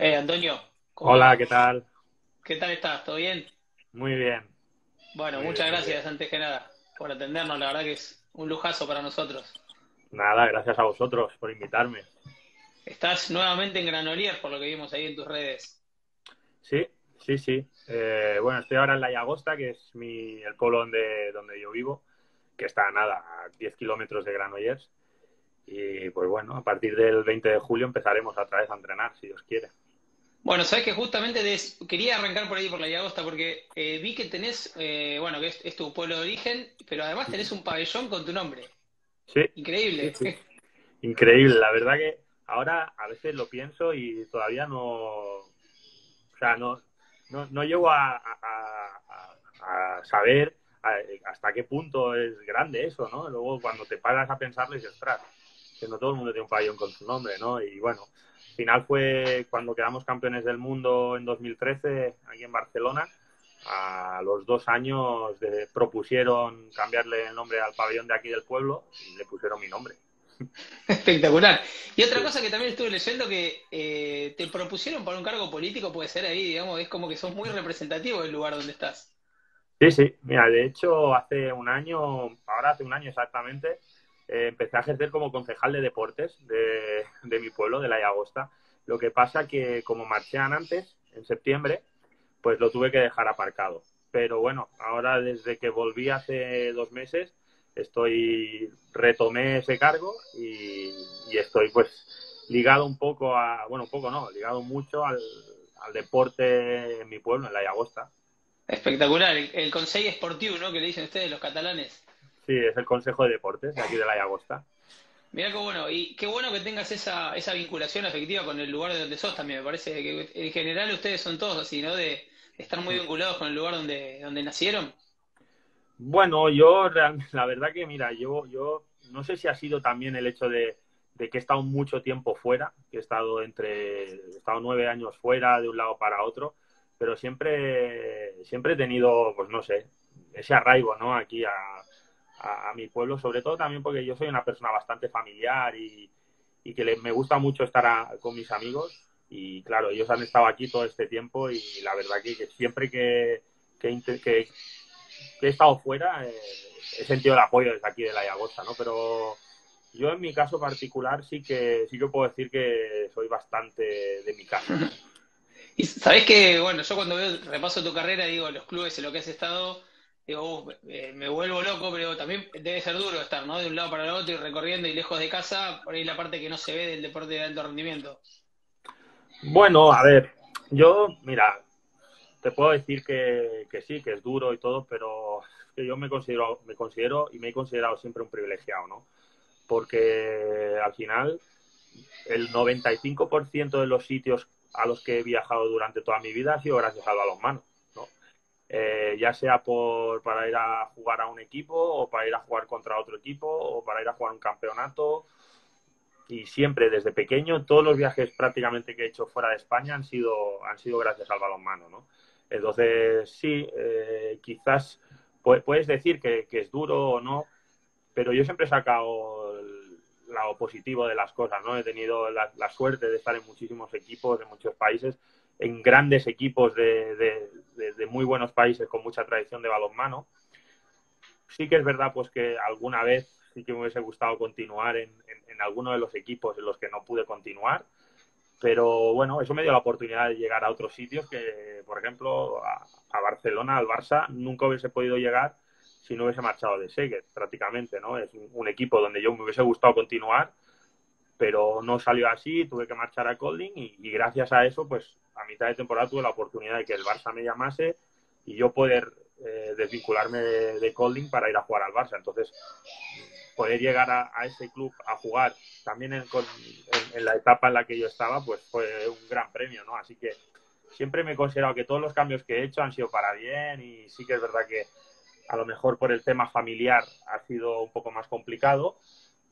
Eh, Antonio. Hola, ¿qué tal? ¿Qué tal estás? ¿Todo bien? Muy bien. Bueno, Muy muchas bien, gracias antes que nada por atendernos. La verdad que es un lujazo para nosotros. Nada, gracias a vosotros por invitarme. Estás nuevamente en Granolier, por lo que vimos ahí en tus redes. Sí, sí, sí. Eh, bueno, estoy ahora en La Llagosta, que es mi, el pueblo donde, donde yo vivo, que está a nada, a 10 kilómetros de Granollers. Y pues bueno, a partir del 20 de julio empezaremos otra vez a entrenar, si Dios quiere. Bueno, sabes que justamente des- quería arrancar por ahí por la Llagosta porque eh, vi que tenés, eh, bueno, que es, es tu pueblo de origen, pero además tenés un pabellón con tu nombre. Sí, Increíble. Sí, sí. increíble. La verdad que ahora a veces lo pienso y todavía no, o sea, no, no, no llego a, a- a- a saber hasta qué punto es grande eso, ¿no? Luego cuando te paras a pensarlo dices, ostras, que no todo el mundo tiene un pabellón con su nombre, ¿no? Y bueno, final fue cuando quedamos campeones del mundo en 2013 aquí en Barcelona. A los dos años de- propusieron cambiarle el nombre al pabellón de aquí del pueblo y le pusieron mi nombre. Espectacular. Y otra cosa que también estuve leyendo que eh, te propusieron para un cargo político, puede ser ahí, digamos, es como que sos muy representativo del lugar donde estás. Sí, sí. Mira, de hecho, hace un año, ahora hace un año exactamente, eh, empecé a ejercer como concejal de deportes de, de mi pueblo, de La Llagosta. Lo que pasa que como marchan antes, en septiembre, pues lo tuve que dejar aparcado. Pero bueno, ahora desde que volví hace dos meses, estoy retomé ese cargo y, y estoy pues ligado un poco a, bueno, un poco no, ligado mucho al, al deporte en mi pueblo, en La Llagosta. Espectacular. El, el Consejo Esportivo, ¿no? Que le dicen ustedes, los catalanes. Sí, es el Consejo de Deportes de aquí de La Llagosta. Mirá qué bueno. Y qué bueno que tengas esa, esa vinculación afectiva con el lugar de donde sos también. Me parece que en general ustedes son todos así, ¿no? De estar muy vinculados con el lugar donde, donde nacieron. Bueno, yo realmente, la verdad que, mira, yo, yo no sé si ha sido también el hecho de, de que he estado mucho tiempo fuera, que he estado entre, he estado nueve años fuera de un lado para otro, pero siempre, siempre he tenido, pues no sé, ese arraigo, ¿no? Aquí a, a, a mi pueblo, sobre todo también porque yo soy una persona bastante familiar y, y que le- me gusta mucho estar a- con mis amigos y claro, ellos han estado aquí todo este tiempo y la verdad que, que siempre que, que, que- he estado fuera eh, he sentido el apoyo desde aquí de la Llagosta, ¿no? Pero yo en mi caso particular sí que sí que puedo decir que soy bastante de mi casa. Y sabés que, bueno, yo cuando veo, repaso tu carrera, digo, los clubes en los que has estado, digo, "Uf, eh, me vuelvo loco, pero también debe ser duro estar, ¿no? De un lado para el otro y recorriendo y lejos de casa, por ahí la parte que no se ve del deporte de alto rendimiento. Bueno, a ver, yo, mira, te puedo decir que, sí, que es duro y todo, pero que yo me considero, me considero y me he considerado siempre un privilegiado, ¿no? Porque al final el 95% de los sitios a los que he viajado durante toda mi vida ha sido gracias al balonmano, ¿no? Eh, ya sea por, para ir a jugar a un equipo o para ir a jugar contra otro equipo o para ir a jugar un campeonato. Y siempre desde pequeño todos los viajes prácticamente que he hecho fuera de España han sido han sido gracias al balonmano no entonces sí eh, quizás pu- puedes decir que, es duro o no pero yo siempre he sacado el lado positivo de las cosas no he tenido la, la suerte de estar en muchísimos equipos de muchos países en grandes equipos de, de- muy buenos países con mucha tradición de balonmano sí que es verdad pues que alguna vez sí que me hubiese gustado continuar en, en, en alguno de los equipos en los que no pude continuar. Pero bueno, eso me dio la oportunidad de llegar a otros sitios que, por ejemplo, a, Barcelona, al Barça, nunca hubiese podido llegar si no hubiese marchado de Seguer, prácticamente, ¿no? Es un, un equipo donde yo me hubiese gustado continuar, pero no salió así, tuve que marchar a Colding y, gracias a eso, pues a mitad de temporada tuve la oportunidad de que el Barça me llamase y yo poder eh, desvincularme de, de Colding para ir a jugar al Barça. Entonces, poder llegar a, a ese club a jugar también en- en la etapa en la que yo estaba, pues fue un gran premio, ¿no? Así que siempre me he considerado que todos los cambios que he hecho han sido para bien y sí que es verdad que a lo mejor por el tema familiar ha sido un poco más complicado,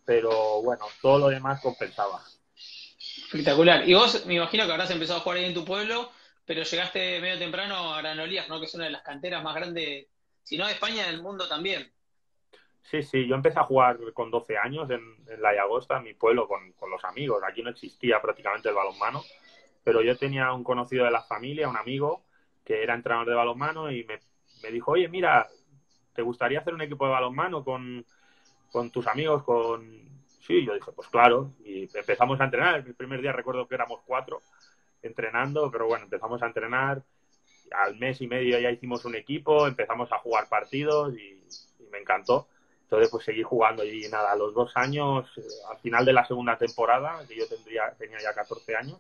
pero bueno, todo lo demás compensaba. Espectacular. Y vos, me imagino que habrás empezado a jugar ahí en tu pueblo, pero llegaste medio temprano a Granolías, ¿no? Que es una de las canteras más grandes, si no de España, del mundo también. Sí, sí, yo empecé a jugar con 12 años en, en La Llagosta, en mi pueblo, con, con los amigos. Aquí no existía prácticamente el balonmano. pero yo tenía un conocido de la familia, un amigo, que era entrenador de balonmano y me, me dijo, oye, mira, ¿te gustaría hacer un equipo de balonmano con, con tus amigos, con... Sí, yo dije, pues claro, y empezamos a entrenar. El primer día recuerdo que éramos cuatro entrenando, pero bueno, empezamos a entrenar. Al mes y medio ya hicimos un equipo, empezamos a jugar partidos y, me encantó. Entonces, pues seguí jugando y nada, los dos años, eh, al final de la segunda temporada, que yo tendría, tenía ya 14 años,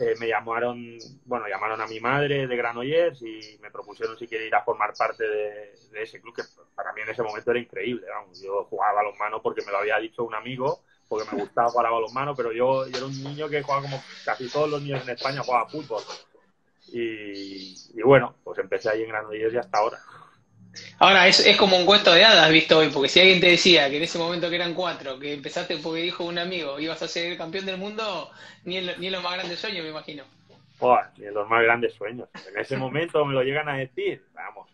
eh, me llamaron, bueno, llamaron a mi madre de Granollers y me propusieron si quería ir a formar parte de, ese club, que para mí en ese momento era increíble. Vamos. Yo jugaba balonmano porque me lo había dicho un amigo, porque me gustaba jugar a balonmano, pero yo, era un niño que jugaba como casi todos los niños en España, jugaba fútbol. Y, y bueno, pues empecé ahí en Granollers y hasta ahora. Ahora, es, es como un cuento de hadas visto hoy, porque si alguien te decía que en ese momento que eran cuatro, que empezaste porque dijo un amigo, ibas a ser campeón del mundo, ni en, ni los más grandes sueños, me imagino. ni en los más grandes sueños. En ese momento me lo llegan a decir, vamos,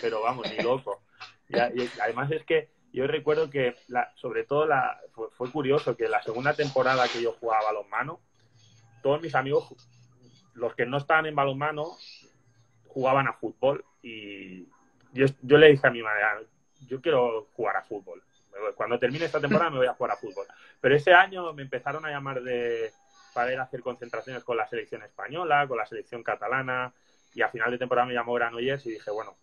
pero vamos, ni loco. Y, además es que yo recuerdo que, la, sobre todo, la, fue, curioso que la segunda temporada que yo jugaba balonmano, todos mis amigos, los que no estaban en balonmano, jugaban a fútbol y yo, le dije a mi madre, ah, yo quiero jugar a fútbol. Cuando termine esta temporada me voy a jugar a fútbol. Pero ese año me empezaron a llamar de para ir a hacer concentraciones con la selección española, con la selección catalana, y a final de temporada me llamó Granollers y dije, bueno,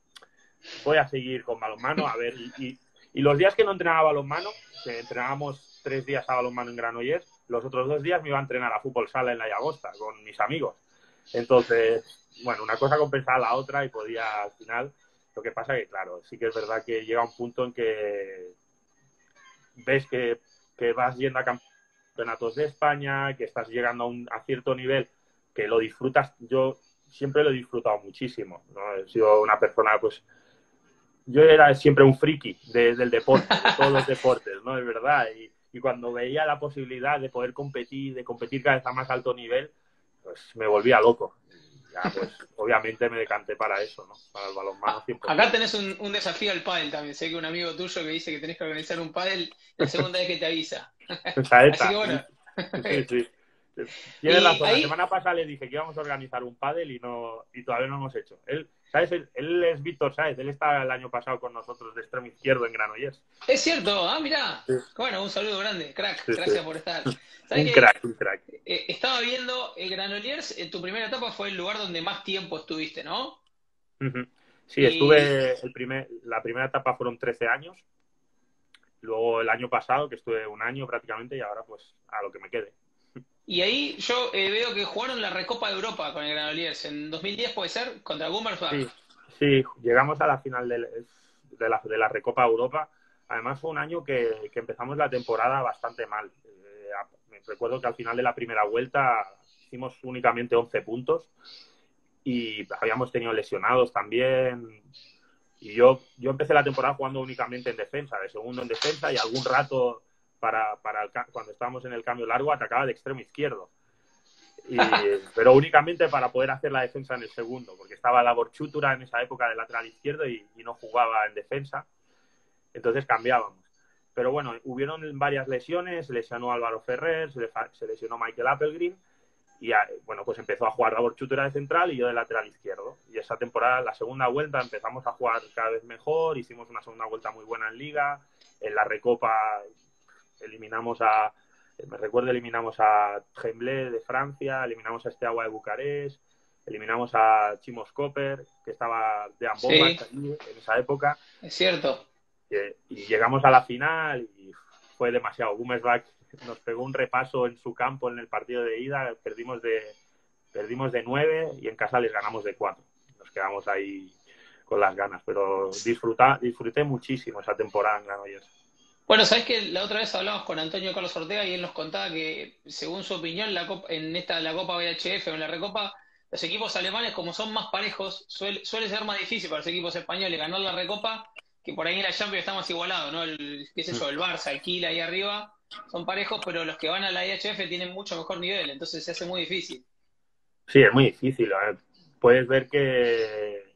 voy a seguir con balonmano, a ver, y, los días que no entrenaba balonmano, que entrenábamos tres días a balonmano en Granollers, los otros dos días me iba a entrenar a fútbol sala en la Llagosta con mis amigos. Entonces, bueno, una cosa compensaba la otra y podía al final lo que pasa que, claro, sí que es verdad que llega un punto en que ves que, vas yendo a campeonatos de España, que estás llegando a, un, a cierto nivel, que lo disfrutas. Yo siempre lo he disfrutado muchísimo. ¿no? He sido una persona, pues, yo era siempre un friki del deporte, de todos los deportes, ¿no? Es verdad. Y, y, cuando veía la posibilidad de poder competir, de competir cada vez a más alto nivel, pues me volvía loco pues obviamente me decanté para eso, ¿no? Para el balonmano. Acá tenés un, desafío al pádel también. Sé que un amigo tuyo que dice que tenés que organizar un pádel, la segunda vez que te avisa. Así que bueno. Sí, sí. Tienes razón. La semana pasada le dije que íbamos a organizar un pádel y no y todavía no hemos hecho. Él, ¿sabes? Él, es Víctor Sáez. Él estaba el año pasado con nosotros de extremo izquierdo en Granollers. Es cierto. Ah, mira. Bueno, un saludo grande. Crack. Gracias por estar. Un crack, un crack. Eh, estaba viendo el Granollers. En tu primera etapa fue el lugar donde más tiempo estuviste, ¿no? Sí, estuve el primer, la primera etapa fueron 13 años. Luego el año pasado, que estuve un año prácticamente, y ahora pues a lo que me quede. Y ahí yo eh, veo que jugaron la Recopa de Europa con el Granollers. ¿En 2010 puede ser? ¿Contra Gummersbach? Sí, sí, llegamos a la final de, la, de la Recopa Europa. Además fue un año que, empezamos la temporada bastante mal. Eh, recuerdo que al final de la primera vuelta hicimos únicamente 11 puntos y habíamos tenido lesionados también. Y yo, yo empecé la temporada jugando únicamente en defensa, de segundo en defensa y algún rato para, para cuando estábamos en el cambio largo atacaba de extremo izquierdo. pero únicamente para poder hacer la defensa en el segundo, porque estaba la Borchutura en esa época de lateral izquierdo y, no jugaba en defensa. Entonces cambiábamos. Pero bueno, hubieron varias lesiones, se lesionó Álvaro Ferrer, se, lesionó Michael Applegreen y bueno, pues empezó a jugar la Borchutura de central y yo de lateral izquierdo. Y esa temporada, la segunda vuelta, empezamos a jugar cada vez mejor, hicimos una segunda vuelta muy buena en liga, en la Recopa eliminamos a, me recuerdo, eliminamos a Gemblé de Francia, eliminamos a Esteagua de Bucarest, eliminamos a Chimos Copper, que estaba de ambos en esa época. Es cierto. Y, llegamos a la final y fue demasiado. Bummersbach nos pegó un repaso en su campo en el partido de ida, perdimos de perdimos de nueve y en casa les ganamos de cuatro. Nos quedamos ahí con las ganas, pero disfruta, disfruté muchísimo esa temporada en Granollers. Bueno, sabes que la otra vez hablamos con Antonio Carlos Ortega y él nos contaba que, según su opinión, la en esta la Copa VHF o en la Recopa, los equipos alemanes, como son más parejos, suele, ser más difícil para los equipos españoles ganar la Recopa, que por ahí en la Champions está más igualado, ¿no? El, qué sé yo, el Barça, el Kila ahí arriba, son parejos, pero los que van a la IHF tienen mucho mejor nivel, entonces se hace muy difícil. Sí, es muy difícil. Puedes ver que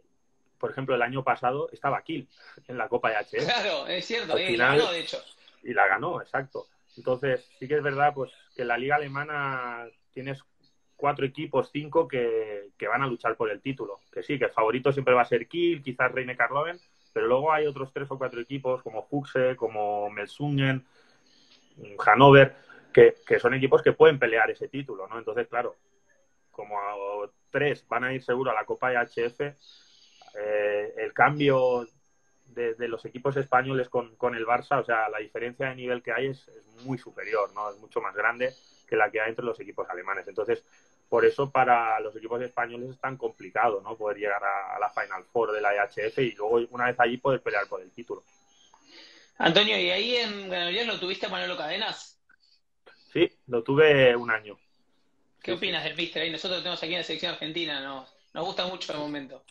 por ejemplo, el año pasado estaba Kiel en la Copa de HF. Claro, es cierto, y la ganó, de hecho. Y la ganó, exacto. Entonces, sí que es verdad pues que la liga alemana tienes cuatro equipos, cinco, que, van a luchar por el título. Que sí, que el favorito siempre va a ser Kiel, quizás Reine Karloven, pero luego hay otros tres o cuatro equipos como Fuchse, como Melsungen, Hannover, que, son equipos que pueden pelear ese título, ¿no? Entonces, claro, como tres van a ir seguro a la Copa IHF, eh, el cambio de, los equipos españoles con, el Barça, o sea, la diferencia de nivel que hay es, es, muy superior, ¿no? Es mucho más grande que la que hay entre los equipos alemanes. Entonces, por eso para los equipos españoles es tan complicado, ¿no? Poder llegar a, la Final Four de la IHF y luego, una vez allí, poder pelear por el título. Antonio, ¿y ahí en Granollers lo tuviste a Manolo Cadenas? Sí, lo tuve un año. ¿Qué opinas del mister? Nosotros lo tenemos aquí en la selección argentina, nos, nos gusta mucho el momento.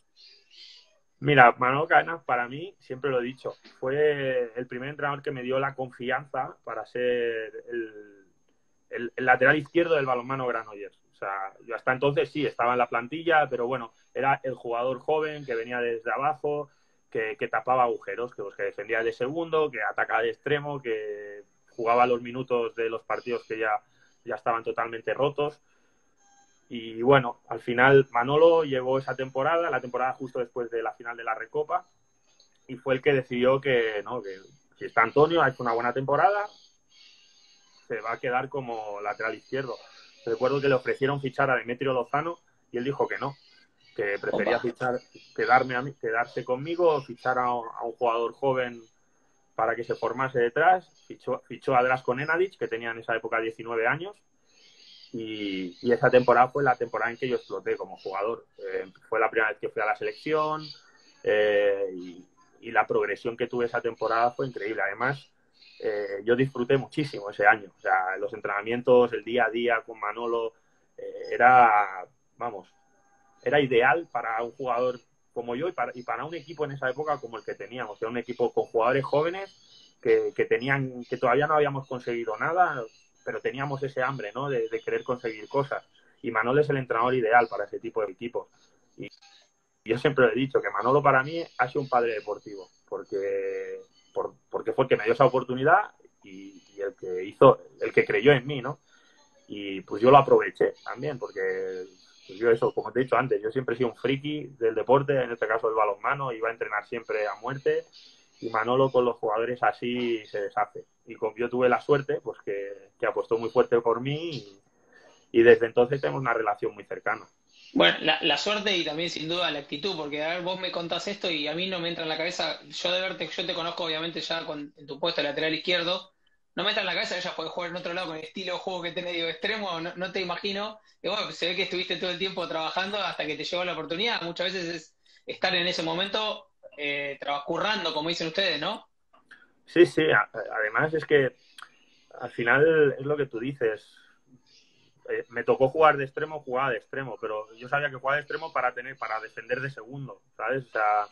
Mira, Manolo Cadenas, para mí, siempre lo he dicho, fue el primer entrenador que me dio la confianza para ser el, lateral izquierdo del balonmano Granollers. O sea, yo hasta entonces sí, estaba en la plantilla, pero bueno, era el jugador joven que venía desde abajo, que, tapaba agujeros, que, pues, que defendía de segundo, que atacaba de extremo, que jugaba los minutos de los partidos que ya, ya estaban totalmente rotos. Y bueno, al final Manolo llegó esa temporada, la temporada justo después de la final de la Recopa, y fue el que decidió que, no, que si está Antonio, ha hecho una buena temporada, se va a quedar como lateral izquierdo. Recuerdo que le ofrecieron fichar a Demetrio Lozano y él dijo que no, que prefería fichar, quedarme a mí, quedarse conmigo, fichar a, un jugador joven para que se formase detrás, fichó, fichó a Drasko Nenadic, que tenía en esa época 19 años, y, esa temporada fue la temporada en que yo exploté como jugador. Eh, fue la primera vez que fui a la selección eh, y, la progresión que tuve esa temporada fue increíble. Además, eh, yo disfruté muchísimo ese año. O sea, los entrenamientos, el día a día con Manolo, era, vamos, era ideal para un jugador como yo y para, y para un equipo en esa época como el que teníamos. Era un equipo con jugadores jóvenes que tenían, que todavía no habíamos conseguido nada pero teníamos ese hambre, ¿no? De, querer conseguir cosas. Y Manolo es el entrenador ideal para ese tipo de equipos. Y yo siempre he dicho que Manolo para mí ha sido un padre deportivo, porque, porque fue el que me dio esa oportunidad y, el que hizo, el que creyó en mí, ¿no? Y pues yo lo aproveché también, porque pues yo eso, como te he dicho antes, yo siempre he sido un friki del deporte, en este caso el balonmano, iba a entrenar siempre a muerte y Manolo con los jugadores así se deshace. Y como yo tuve la suerte, pues que, que apostó muy fuerte por mí y, desde entonces tenemos una relación muy cercana. Bueno, la, suerte y también sin duda la actitud, porque a ver, vos me contás esto y a mí no me entra en la cabeza, yo de verte, yo te conozco obviamente ya con, en tu puesto de lateral izquierdo, no me entra en la cabeza que ella puede jugar en otro lado con el estilo de juego que tenés, digo, extremo, no, te imagino. Y bueno, se ve que estuviste todo el tiempo trabajando hasta que te llegó la oportunidad. Muchas veces es estar en ese momento eh, currando, como dicen ustedes, ¿no? Sí, sí, además es que al final es lo que tú dices. Eh, me tocó jugar de extremo, jugaba de extremo, pero yo sabía que jugaba de extremo para tener, para defender de segundo, ¿sabes? O sea,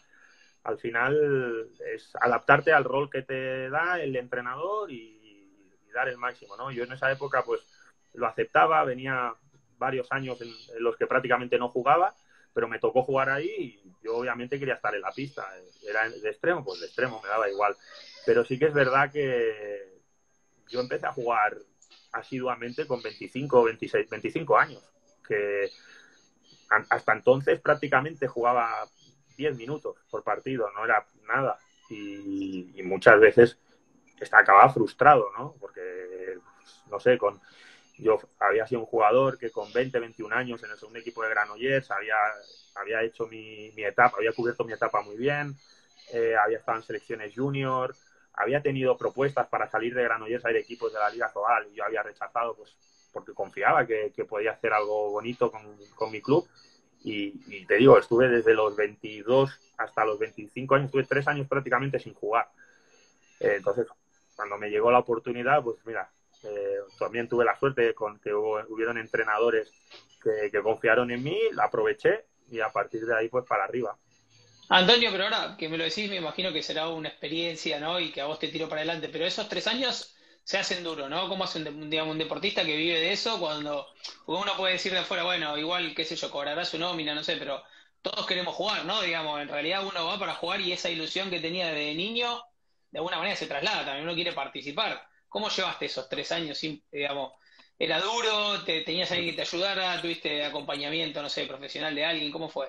al final es adaptarte al rol que te da el entrenador y, dar el máximo, ¿no? Yo en esa época pues lo aceptaba, venía varios años en los que prácticamente no jugaba pero me tocó jugar ahí y yo obviamente quería estar en la pista. Era de extremo, pues de extremo, me daba igual. Pero sí que es verdad que yo empecé a jugar asiduamente con 25, 26, 25 años, que hasta entonces prácticamente jugaba 10 minutos por partido, no era nada. Y, muchas veces acababa frustrado, ¿no? Porque, no sé, con yo había sido un jugador que con 20, 21 años en el segundo equipo de Granollers había, había hecho mi, etapa, había cubierto mi etapa muy bien, eh, había estado en selecciones junior, había tenido propuestas para salir de Granollers a ir equipos de la Liga Zoal y yo había rechazado pues porque confiaba que, podía hacer algo bonito con, mi club. Y, te digo, estuve desde los 22 hasta los 25 años, estuve tres años prácticamente sin jugar. Eh, entonces, cuando me llegó la oportunidad, pues mira, eh, también tuve la suerte con que hubo, hubieron entrenadores que, confiaron en mí, la aproveché y a partir de ahí pues para arriba. Antonio, pero ahora que me lo decís, me imagino que será una experiencia, ¿no? Y que a vos te tiro para adelante, pero esos tres años se hacen duro, ¿no? ¿Cómo hace un, un deportista que vive de eso cuando uno puede decir de afuera, bueno, igual, qué sé yo, cobrará su nómina, no sé, pero todos queremos jugar, ¿no? Digamos, en realidad uno va para jugar y esa ilusión que tenía de niño, de alguna manera se traslada, también uno quiere participar. ¿Cómo llevaste esos tres años digamos, ¿Era duro? ¿Te, ¿Tenías alguien que te ayudara? ¿Tuviste acompañamiento, no sé, profesional de alguien? ¿Cómo fue?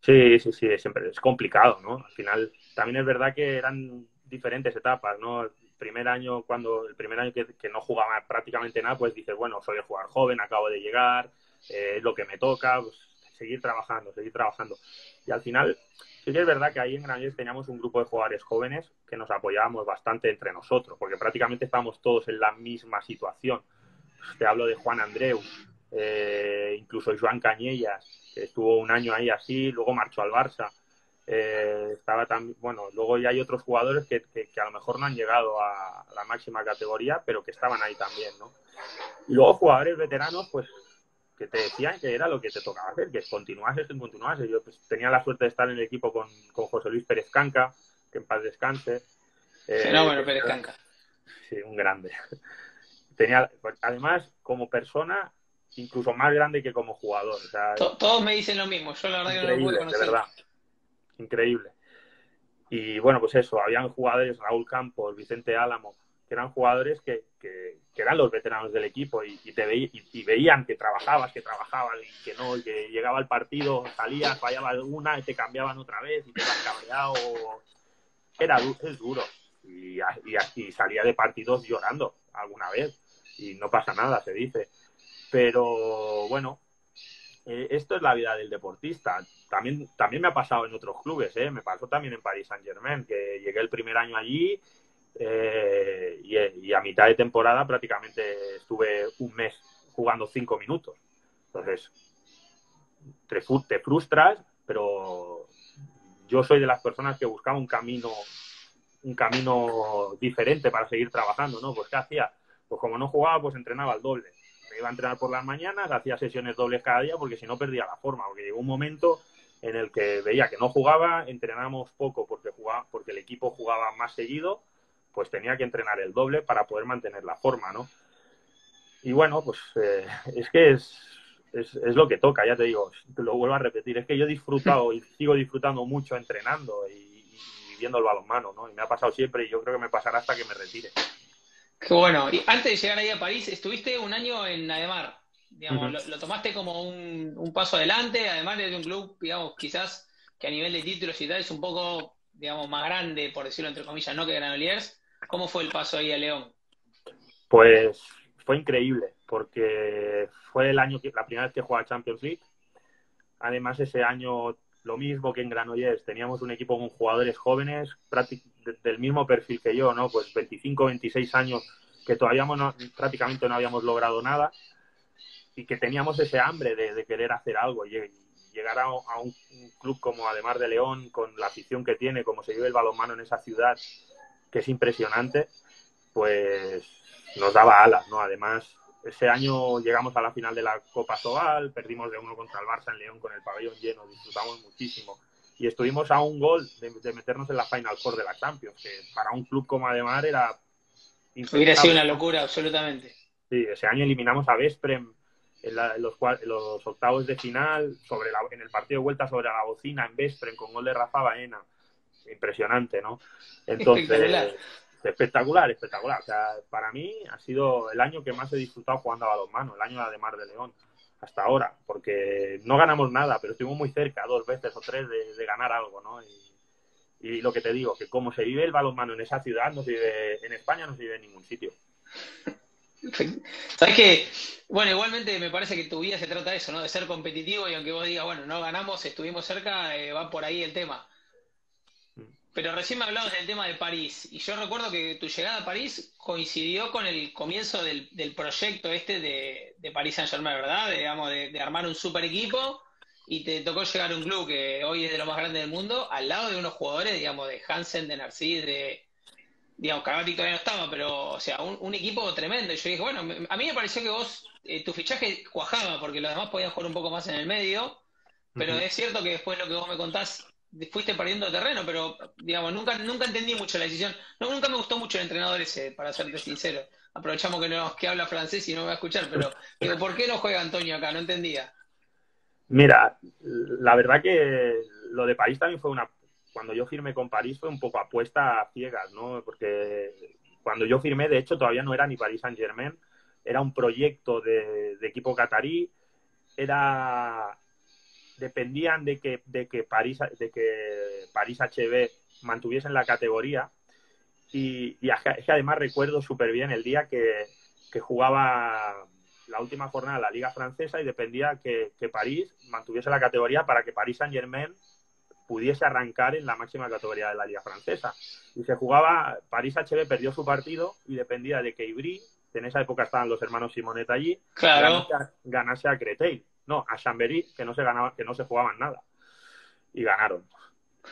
Sí, sí, sí, siempre es complicado, ¿no? Al final, también es verdad que eran diferentes etapas, ¿no? El primer año, cuando el primer año que, no jugaba prácticamente nada, pues dices, bueno, soy el jugador joven, acabo de llegar, eh, lo que me toca, pues seguir trabajando, seguir trabajando. Y al final, sí que es verdad que ahí en Granollers teníamos un grupo de jugadores jóvenes que nos apoyábamos bastante entre nosotros, porque prácticamente estábamos todos en la misma situación. Te hablo de Juan Andreu, eh, incluso Joan Cañellas, que estuvo un año ahí así, luego marchó al Barça. Eh, estaba también, bueno, luego ya hay otros jugadores que, que, a lo mejor no han llegado a la máxima categoría, pero que estaban ahí también, ¿no? Y luego jugadores veteranos, pues que te decían que era lo que te tocaba hacer, que continuases, que continuases. Yo pues, tenía la suerte de estar en el equipo con, con José Luis Pérez Canca, que en paz descanse. Eh, Pérez Canca. Sí, un grande. Tenía, pues, además, como persona, incluso más grande que como jugador. todos me dicen lo mismo, yo la verdad que no lo puedo conocer. De verdad. Increíble. Y bueno, pues eso, habían jugadores, Raúl Campos, Vicente Álamo, que eran jugadores que, que, eran los veteranos del equipo y, te y, veían que trabajabas, que trabajabas y que no, y que llegaba el partido, salías, fallaba una y te cambiaban otra vez y te ibas cabreado. Era es duro. Y, y, salía de partidos llorando alguna vez y no pasa nada, se dice. Pero bueno, eh, esto es la vida del deportista. También, también me ha pasado en otros clubes, ¿eh? me pasó también en Paris Saint Germain, que llegué el primer año allí eh, y, a mitad de temporada prácticamente estuve un mes jugando cinco minutos. Entonces, te, te frustras, pero yo soy de las personas que buscaba un camino un camino diferente para seguir trabajando, ¿no? Pues ¿qué hacía? Pues como no jugaba, pues entrenaba al doble. Me iba a entrenar por las mañanas, hacía sesiones dobles cada día porque si no perdía la forma, porque llegó un momento en el que veía que no jugaba, entrenábamos poco porque jugaba, porque el equipo jugaba más seguido pues tenía que entrenar el doble para poder mantener la forma, ¿no? Y bueno, pues eh, es que es, es, lo que toca, ya te digo, lo vuelvo a repetir, es que yo he disfrutado y sigo disfrutando mucho entrenando y, viendo el balonmano, ¿no? Y me ha pasado siempre y yo creo que me pasará hasta que me retire. Qué bueno. Y antes de llegar ahí a París, estuviste un año en Ademar. Digamos, lo, tomaste como un, un, paso adelante, además de un club, digamos, quizás que a nivel de títulos y tal es un poco, digamos, más grande, por decirlo entre comillas, no que Granollers. ¿Cómo fue el paso ahí a León? Pues fue increíble, porque fue el año que la primera vez que jugaba Champions League. Además, ese año, lo mismo que en Granollers, teníamos un equipo con jugadores jóvenes del mismo perfil que yo, ¿no? Pues 25, 26 años, que todavía prácticamente no habíamos logrado nada y que teníamos ese hambre de, querer hacer algo y llegar a, a un, club como además de León, con la afición que tiene, como se vive el balonmano en esa ciudad que es impresionante, pues nos daba alas, ¿no? Además, ese año llegamos a la final de la Copa Sobal, perdimos de uno contra el Barça en León con el pabellón lleno, disfrutamos muchísimo. Y estuvimos a un gol de, meternos en la Final Four de la Champions, que para un club como Ademar era... Hubiera sido una locura, absolutamente. Sí, ese año eliminamos a Vesprem en, los, los, octavos de final, sobre en el partido de vuelta sobre la bocina en Vesprem con gol de Rafa Baena impresionante, ¿no? Entonces, espectacular. espectacular, O sea, para mí ha sido el año que más he disfrutado jugando a balonmano, el año de Mar de León, hasta ahora, porque no ganamos nada, pero estuvimos muy cerca, dos veces o tres, de, ganar algo, ¿no? Y, lo que te digo, que como se vive el balonmano en esa ciudad, no se vive, en España no se vive en ningún sitio. Sabes que, bueno, igualmente me parece que tu vida se trata de eso, ¿no? De ser competitivo y aunque vos digas, bueno, no ganamos, estuvimos cerca, eh, va por ahí el tema. Pero recién me hablabas del tema de París, y yo recuerdo que tu llegada a París coincidió con el comienzo del, proyecto este de, de París Saint Germain, ¿verdad? digamos, de, armar un super equipo, y te tocó llegar a un club que hoy es de lo más grande del mundo, al lado de unos jugadores, digamos, de Hansen, de Narcís, de, digamos, Cavati todavía no estaba, pero, o sea, un, equipo tremendo. Y yo dije, bueno, a mí me pareció que vos, eh, tu fichaje cuajaba, porque los demás podían jugar un poco más en el medio, pero es cierto que después lo que vos me contás fuiste perdiendo terreno, pero digamos, nunca, nunca entendí mucho la decisión. No, nunca me gustó mucho el entrenador ese, para serte sincero. Aprovechamos que no, que habla francés y no me va a escuchar, pero digo, ¿por qué no juega Antonio acá? No entendía. Mira, la verdad que lo de París también fue una. Cuando yo firmé con París fue un poco apuesta a ciegas, ¿no? Porque cuando yo firmé, de hecho, todavía no era ni París Saint Germain, era un proyecto de, equipo catarí, era dependían de que, de que París de que París HB mantuviesen la categoría y, y además recuerdo súper bien el día que, que, jugaba la última jornada de la Liga Francesa y dependía que, que París mantuviese la categoría para que París Saint Germain pudiese arrancar en la máxima categoría de la Liga Francesa. Y se jugaba, París HB perdió su partido y dependía de que Ibrí, en esa época estaban los hermanos Simonet allí, ganase, a, Créteil. No, a Chambéry, que no se ganaba, que no se jugaban nada. Y ganaron.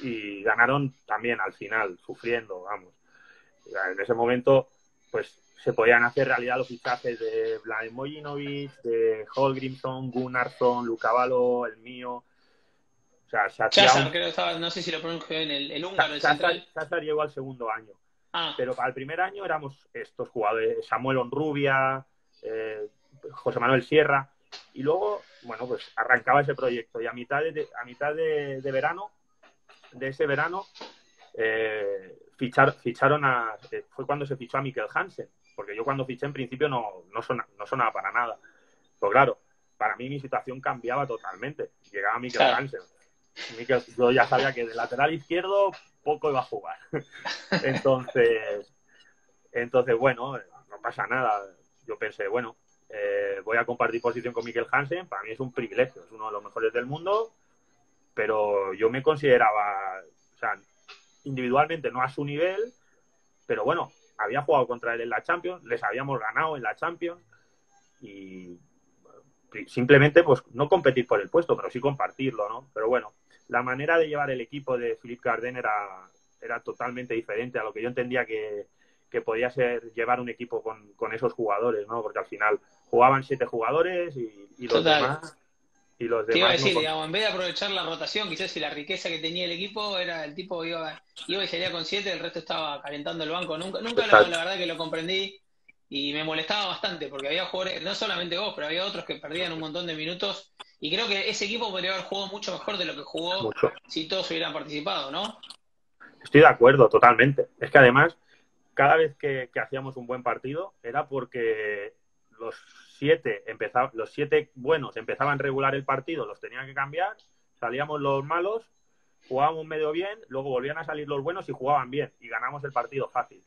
Y ganaron también al final, sufriendo, vamos. En ese momento, pues se podían hacer realidad los fichajes de Vladimir Mojinovic, de Holgrimson, Gunnarsson, Lucavalo, el mío, o sea, Chazar, creo que estaba, no sé si lo pronuncio en el, el húngaro, el central. Chazar llegó al segundo año. Ah. Pero para el primer año éramos estos jugadores, Samuel Onrubia, eh, José Manuel Sierra, y luego, bueno, pues arrancaba ese proyecto. Y a mitad de, a mitad de, verano, de ese verano, eh, ficharon a. Eh, fue cuando se fichó a Mikkel Hansen. Porque yo cuando fiché en principio no, no, no sonaba para nada. Pero claro, para mí mi situación cambiaba totalmente. Llegaba Mikkel Hansen yo ya sabía que de lateral izquierdo poco iba a jugar. entonces, entonces, bueno, no pasa nada. Yo pensé, bueno, eh, voy a compartir posición con Mikkel Hansen. Para mí es un privilegio, es uno de los mejores del mundo, pero yo me consideraba, individualmente no a su nivel, pero bueno, había jugado contra él en la Champions, les habíamos ganado en la Champions y simplemente pues no competir por el puesto, pero sí compartirlo, ¿no? Pero bueno, la manera de llevar el equipo de Philippe Carden era, era totalmente diferente a lo que yo entendía que, podía ser llevar un equipo con, esos jugadores, ¿no? Porque al final jugaban siete jugadores y, los demás... Y los demás iba a decir, digamos, en vez de aprovechar la rotación, quizás si la riqueza que tenía el equipo era el tipo iba, iba y salía con siete, el resto estaba calentando el banco. Nunca, nunca la verdad que lo comprendí y me molestaba bastante porque había jugadores, no solamente vos, pero había otros que perdían un montón de minutos y creo que ese equipo podría haber jugado mucho mejor de lo que jugó si todos hubieran participado, ¿no? Estoy de acuerdo, totalmente. Es que además, cada vez que, hacíamos un buen partido era porque los siete, empezaban, los siete buenos empezaban a regular el partido, los tenían que cambiar, salíamos los malos, jugábamos medio bien, luego volvían a salir los buenos y jugaban bien y ganamos el partido fácil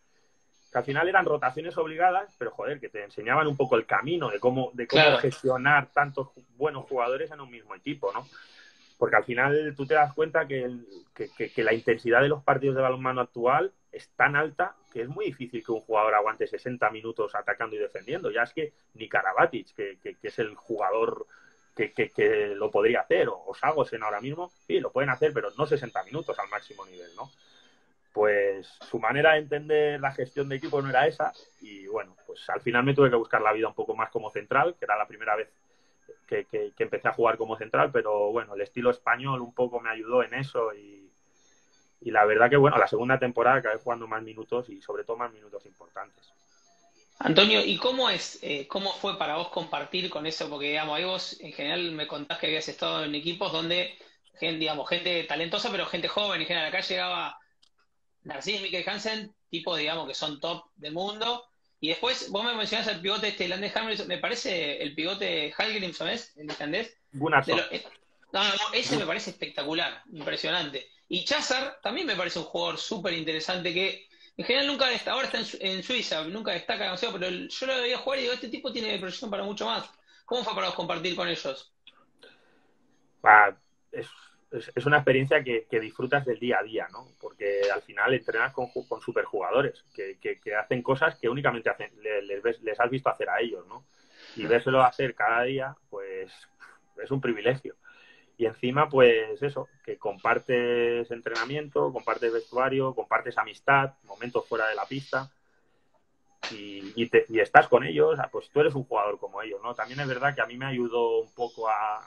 que al final eran rotaciones obligadas, pero joder, que te enseñaban un poco el camino de cómo, de cómo gestionar tantos buenos jugadores en un mismo equipo, ¿no? Porque al final tú te das cuenta que, que, la intensidad de los partidos de balonmano actual es tan alta que es muy difícil que un jugador aguante 60 minutos atacando y defendiendo. Ya es que ni Karabatic, que, es el jugador que, lo podría hacer, o, Sagosen ahora mismo, sí, lo pueden hacer, pero no 60 minutos al máximo nivel, ¿no? pues su manera de entender la gestión de equipo no era esa y bueno, pues al final me tuve que buscar la vida un poco más como central, que era la primera vez que, empecé a jugar como central, pero bueno, el estilo español un poco me ayudó en eso y, la verdad que bueno, la segunda temporada acabé jugando más minutos y sobre todo más minutos importantes. Antonio, ¿y cómo es, eh, cómo fue para vos compartir con eso? Porque digamos, ahí vos en general me contás que habías estado en equipos donde, gente, digamos, gente talentosa, pero gente joven, en general acá llegaba Narcis Mikkel Hansen, tipo, digamos, que son top del mundo. Y después, vos me mencionás el pivote este irlandés me parece el pivote Hallgrimson, ¿es? El islandés. Eh, no, no, ese me parece espectacular, impresionante. Y Chazar también me parece un jugador súper interesante que en general nunca destaca, ahora está en, Suiza, nunca destaca demasiado, pero yo lo veía jugar y digo, este tipo tiene proyección para mucho más. ¿Cómo fue para vos compartir con ellos? Ah, es es, una experiencia que, disfrutas del día a día, ¿no? Porque al final entrenas con, con superjugadores que, que, hacen cosas que únicamente hacen, les, les, has visto hacer a ellos, ¿no? Y vérselo hacer cada día, pues es un privilegio. Y encima, pues eso, que compartes entrenamiento, compartes vestuario, compartes amistad, momentos fuera de la pista. Y, y, estás con ellos, pues tú eres un jugador como ellos, ¿no? También es verdad que a mí me ayudó un poco a,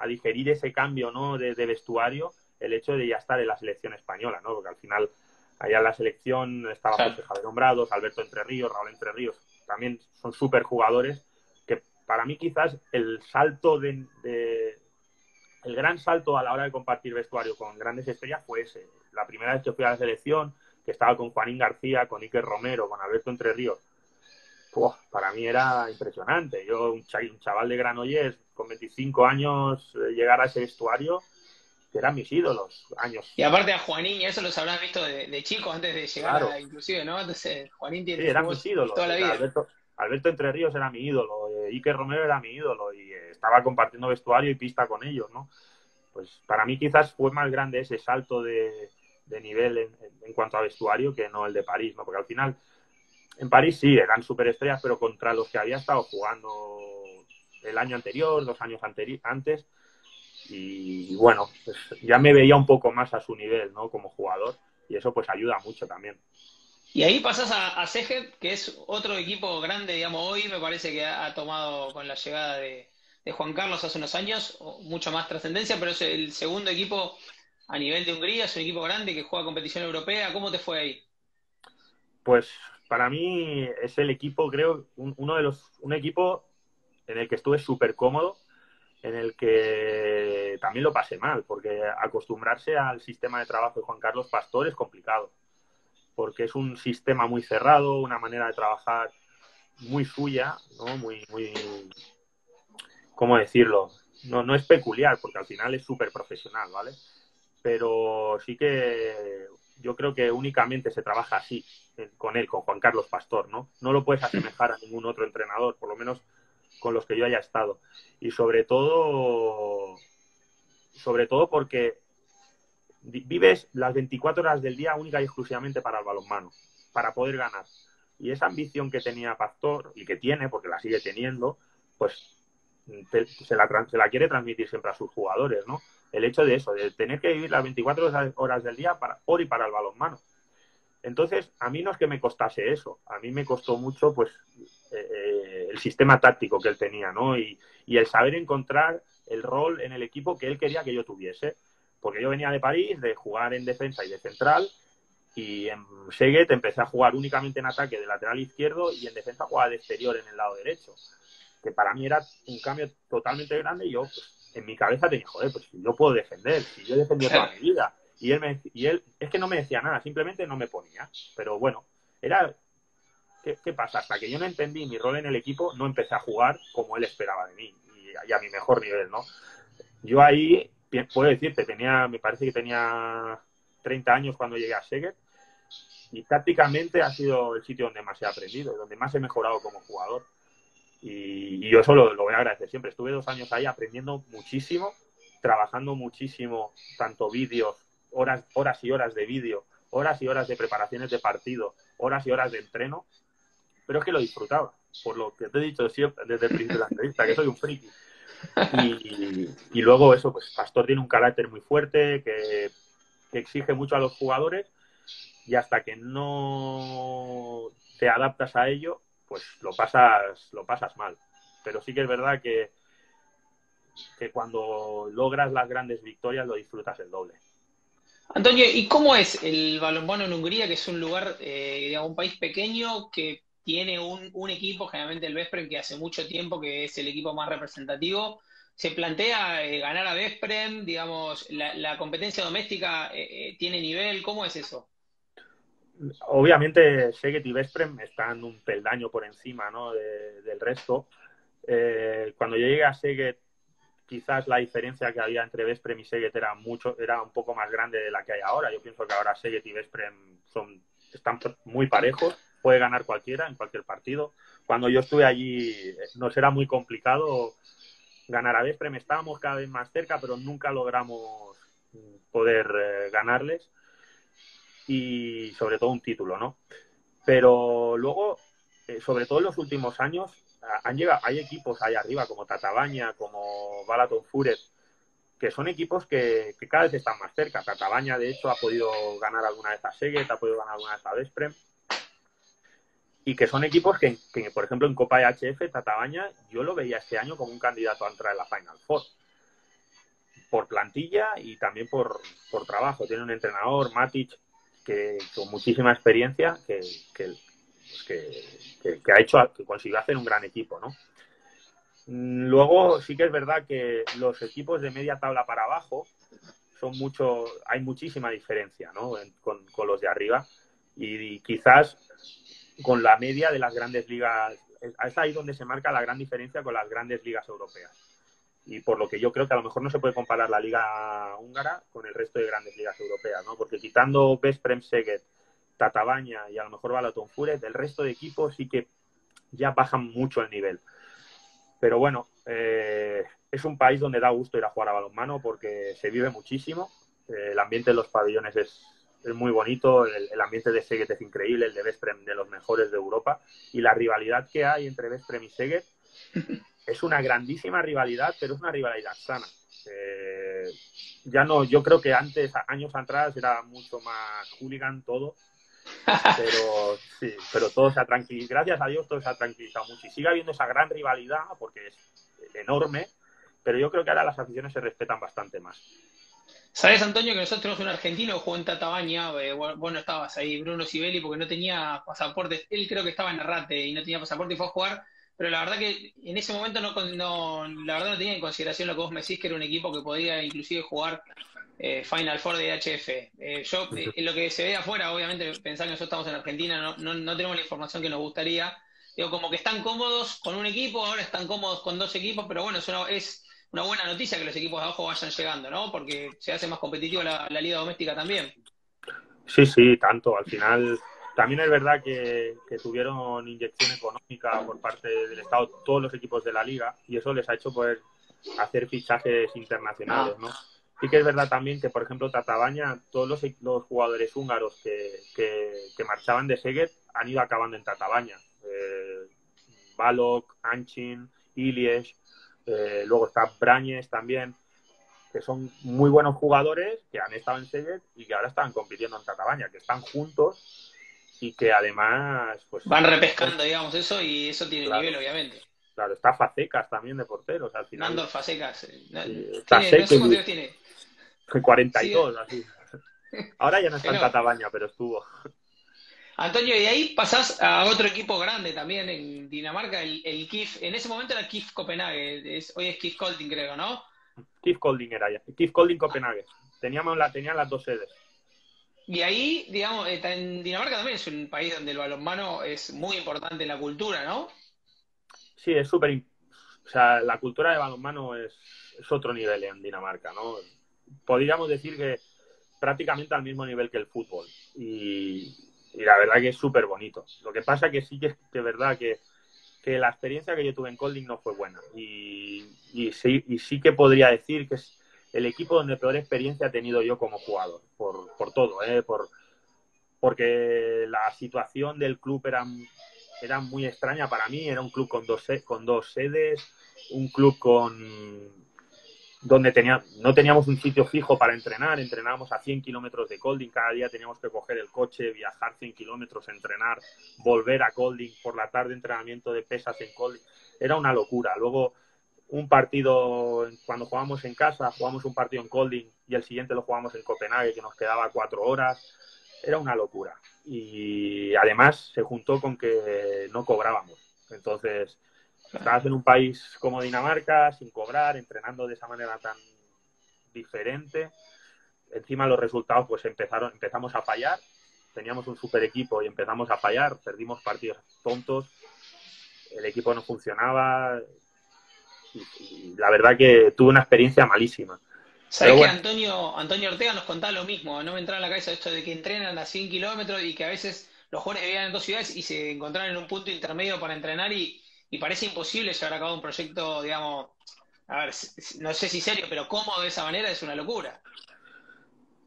a digerir ese cambio ¿no? de, vestuario el hecho de ya estar en la selección española, ¿no? Porque al final allá en la selección estaba José Javier Nombrados, Alberto Entre Ríos, Raúl Entre Ríos, también son súper jugadores que para mí quizás el salto de, el gran salto a la hora de compartir vestuario con grandes estrellas fue ese. La primera vez que fui a la selección, que estaba con Juanín García, con Iker Romero, con Alberto Entre Ríos, para mí era impresionante. Yo, un chaval de Granollers con 25 años, eh, llegar a ese vestuario, que eran mis ídolos, años. Y aparte a Juanín, eso los habrás visto de, de chicos antes de llegar a, inclusive, ¿no? Entonces, Juanín tiene sí, eran mis ídolos. toda la vida. Alberto, Alberto, Entre Ríos era mi ídolo, eh, Iker Romero era mi ídolo y estaba compartiendo vestuario y pista con ellos, ¿no? Pues para mí quizás fue más grande ese salto de, nivel en, en, cuanto a vestuario que no el de París, ¿no? Porque al final, en París sí, eran superestrellas, pero contra los que había estado jugando el año anterior, dos años antes, y, bueno, pues ya me veía un poco más a su nivel, ¿no? Como jugador, y eso pues ayuda mucho también. Y ahí pasas a, a que es otro equipo grande, digamos, hoy me parece que ha, tomado con la llegada de, Juan Carlos hace unos años mucho más trascendencia, pero es el segundo equipo a nivel de Hungría, es un equipo grande que juega competición europea. ¿Cómo te fue ahí? Pues para mí es el equipo, creo, uno de los, un equipo en el que estuve súper cómodo, en el que también lo pasé mal, porque acostumbrarse al sistema de trabajo de Juan Carlos Pastor es complicado, porque es un sistema muy cerrado, una manera de trabajar muy suya, ¿no? Muy, muy, ¿cómo decirlo? No, no es peculiar, porque al final es súper profesional, ¿vale? Pero sí que yo creo que únicamente se trabaja así con él, con Juan Carlos Pastor, ¿no? No lo puedes asemejar a ningún otro entrenador, por lo menos con los que yo haya estado. Y sobre todo, sobre todo porque vives las 24 horas del día única y exclusivamente para el balonmano, para poder ganar. Y esa ambición que tenía Pastor y que tiene, porque la sigue teniendo, pues se, la, se la quiere transmitir siempre a sus jugadores, ¿no? El hecho de eso, de tener que vivir las 24 horas del día para, por y para el balonmano. Entonces, a mí no es que me costase eso, a mí me costó mucho, pues, eh, el sistema táctico que él tenía, ¿no? Y, el saber encontrar el rol en el equipo que él quería que yo tuviese. Porque yo venía de París, de jugar en defensa y de central, y en Seguet empecé a jugar únicamente en ataque de lateral izquierdo y en defensa jugaba de exterior en el lado derecho. Que para mí era un cambio totalmente grande y yo, pues, en mi cabeza tenía, joder, pues yo puedo defender, si yo he defendido toda mi vida. Y él, me, y él es que no me decía nada, simplemente no me ponía. Pero bueno, era ¿Qué, pasa? Hasta que yo no entendí mi rol en el equipo, no empecé a jugar como él esperaba de mí y, a mi mejor nivel, ¿no? Yo ahí, puedo decirte, tenía, me parece que tenía 30 años cuando llegué a Seger y tácticamente ha sido el sitio donde más he aprendido, donde más he mejorado como jugador. Y, yo eso lo, voy a agradecer siempre. Estuve dos años ahí aprendiendo muchísimo, trabajando muchísimo, tanto vídeos, horas, horas y horas de vídeo, horas y horas de preparaciones de partido, horas y horas de entreno pero es que lo disfrutaba, por lo que te he dicho siempre desde el principio de la entrevista, que soy un friki. Y, luego eso, pues Pastor tiene un carácter muy fuerte, que, exige mucho a los jugadores y hasta que no te adaptas a ello, pues lo pasas, lo pasas mal. Pero sí que es verdad que, que cuando logras las grandes victorias lo disfrutas el doble. Antonio, ¿y cómo es el balonmano en Hungría, que es un lugar, eh, digamos, un país pequeño que tiene un, equipo, generalmente el Vesprem, que hace mucho tiempo que es el equipo más representativo. ¿Se plantea eh, ganar a Vesprem? Digamos, ¿la, competencia doméstica eh, eh, tiene nivel? ¿Cómo es eso? Obviamente, Seget y Vesprem están un peldaño por encima ¿no? del resto. cuando yo llegué a Seget, quizás la diferencia que había entre Vesprem y Seget era, mucho, era un poco más grande de la que hay ahora. Yo pienso que ahora Seget y Vesprem son, están muy parejos puede ganar cualquiera en cualquier partido. Cuando yo estuve allí nos era muy complicado ganar a Vesprem, estábamos cada vez más cerca, pero nunca logramos poder eh, ganarles y sobre todo un título, ¿no? Pero luego, eh, sobre todo en los últimos años, han llegado, hay equipos ahí arriba como Tatabaña, como Balaton Furet, que son equipos que, cada vez están más cerca. Tatabaña, de hecho, ha podido ganar alguna vez a Seguet, ha podido ganar alguna vez a Vesprem y que son equipos que, por ejemplo, en Copa EHF, Tatabaña, yo lo veía este año como un candidato a entrar en la Final Four. Por plantilla y también por, trabajo. Tiene un entrenador, Matic, que con muchísima experiencia, que, que, pues ha hecho, que consiguió hacer un gran equipo, ¿no? Mm, luego sí que es verdad que los equipos de media tabla para abajo son mucho, hay muchísima diferencia, ¿no? con, los de arriba y quizás con la media de las grandes ligas. Es ahí donde se marca la gran diferencia con las grandes ligas europeas. Y por lo que yo creo que a lo mejor no se puede comparar la liga húngara con el resto de grandes ligas europeas, ¿no? Porque quitando Vesprem Seget, Tatabaña y a lo mejor Balaton Furet, el resto de equipos sí que ya bajan mucho el nivel. Pero bueno, eh, es un país donde da gusto ir a jugar a balonmano porque se vive muchísimo. Eh, el ambiente de los pabellones es, muy bonito, el, ambiente de Seget es increíble, el de Vesprem de los mejores de Europa. Y la rivalidad que hay entre Vesprem y Seget es una grandísima rivalidad, pero es una rivalidad sana. Eh, ya no, yo creo que antes, años atrás, era mucho más hooligan todo pero sí, pero todo se ha tranquilizado. Gracias a Dios todo se ha tranquilizado mucho. Y sigue habiendo esa gran rivalidad porque es enorme, pero yo creo que ahora las aficiones se respetan bastante más. Sabes, Antonio, que nosotros tenemos un argentino que jugó en Tatabaña, eh, bueno, estabas ahí, Bruno Sibeli, porque no tenía pasaporte, él creo que estaba en Arrate y no tenía pasaporte y fue a jugar, pero la verdad que en ese momento no, no, la verdad no tenía en consideración lo que vos me decís, que era un equipo que podía inclusive jugar eh, Final Four de HF. Eh, yo, eh, en lo que se ve afuera, obviamente, pensar que nosotros estamos en Argentina, no, no, tenemos la información que nos gustaría. Digo, como que están cómodos con un equipo, ahora están cómodos con dos equipos, pero bueno, eso es una buena noticia que los equipos de abajo vayan llegando, ¿no? Porque se hace más competitiva la, liga doméstica también. Sí, sí, tanto. Al final, también es verdad que, tuvieron inyección económica por parte del Estado todos los equipos de la liga y eso les ha hecho poder hacer fichajes internacionales, ¿no? Sí que es verdad también que, por ejemplo, Tatabaña, todos los, los jugadores húngaros que, que, marchaban de Seget han ido acabando en Tatabaña. Eh, Balok, Anchin, Ilies, eh, luego está Brañes también, que son muy buenos jugadores que han estado en Seget y que ahora están compitiendo en Tatabaña, que están juntos y que además... pues Van repescando, digamos, eso y eso tiene nivel, obviamente. Claro, está Facecas también de porteros al final. Nando Facecas. Eh, tiene, tiene. 42, así. Ahora ya no está en Catabaña, pero estuvo. Antonio, y ahí pasás a otro equipo grande también en Dinamarca, el, el KIF. En ese momento era KIF Copenhague, es, hoy es KIF Kolding, creo, ¿no? KIF Kolding era ya. KIF Kolding Copenhague. Teníamos la, tenían las dos sedes. Y ahí, digamos, en Dinamarca también es un país donde el balonmano es muy importante en la cultura, ¿no? Sí, es súper. O sea, la cultura de balonmano es, es otro nivel en Dinamarca, ¿no? podríamos decir que prácticamente al mismo nivel que el fútbol. Y, la verdad que es súper bonito. Lo que pasa que sí que es verdad que, la experiencia que yo tuve en Colding no fue buena. Y, sí, y sí que podría decir que el equipo donde peor experiencia he tenido yo como jugador, por, por todo, ¿eh? por, porque la situación del club era, era muy extraña para mí. Era un club con dos, con dos sedes, un club con donde tenía, no teníamos un sitio fijo para entrenar, entrenábamos a 100 kilómetros de Colding, cada día teníamos que coger el coche, viajar 100 kilómetros, entrenar, volver a Colding, por la tarde entrenamiento de pesas en Colding, era una locura. Luego un partido, cuando jugamos en casa, jugamos un partido en Colding y el siguiente lo jugamos en Copenhague, que nos quedaba cuatro horas, era una locura. Y además se juntó con que no cobrábamos. Entonces, Estabas en un país como Dinamarca, sin cobrar, entrenando de esa manera tan diferente. Encima los resultados pues empezaron, empezamos a fallar. Teníamos un super equipo y empezamos a fallar. Perdimos partidos tontos. El equipo no funcionaba. La verdad que tuve una experiencia malísima. ¿Sabes que Antonio, Antonio Ortega nos contaba lo mismo? No me entraba en la cabeza esto de que entrenan a 100 kilómetros y que a veces los jóvenes vivían en dos ciudades y se encontraban en un punto intermedio para entrenar y, y parece imposible llevar a cabo un proyecto, digamos, a ver, no sé si serio, pero cómodo de esa manera es una locura.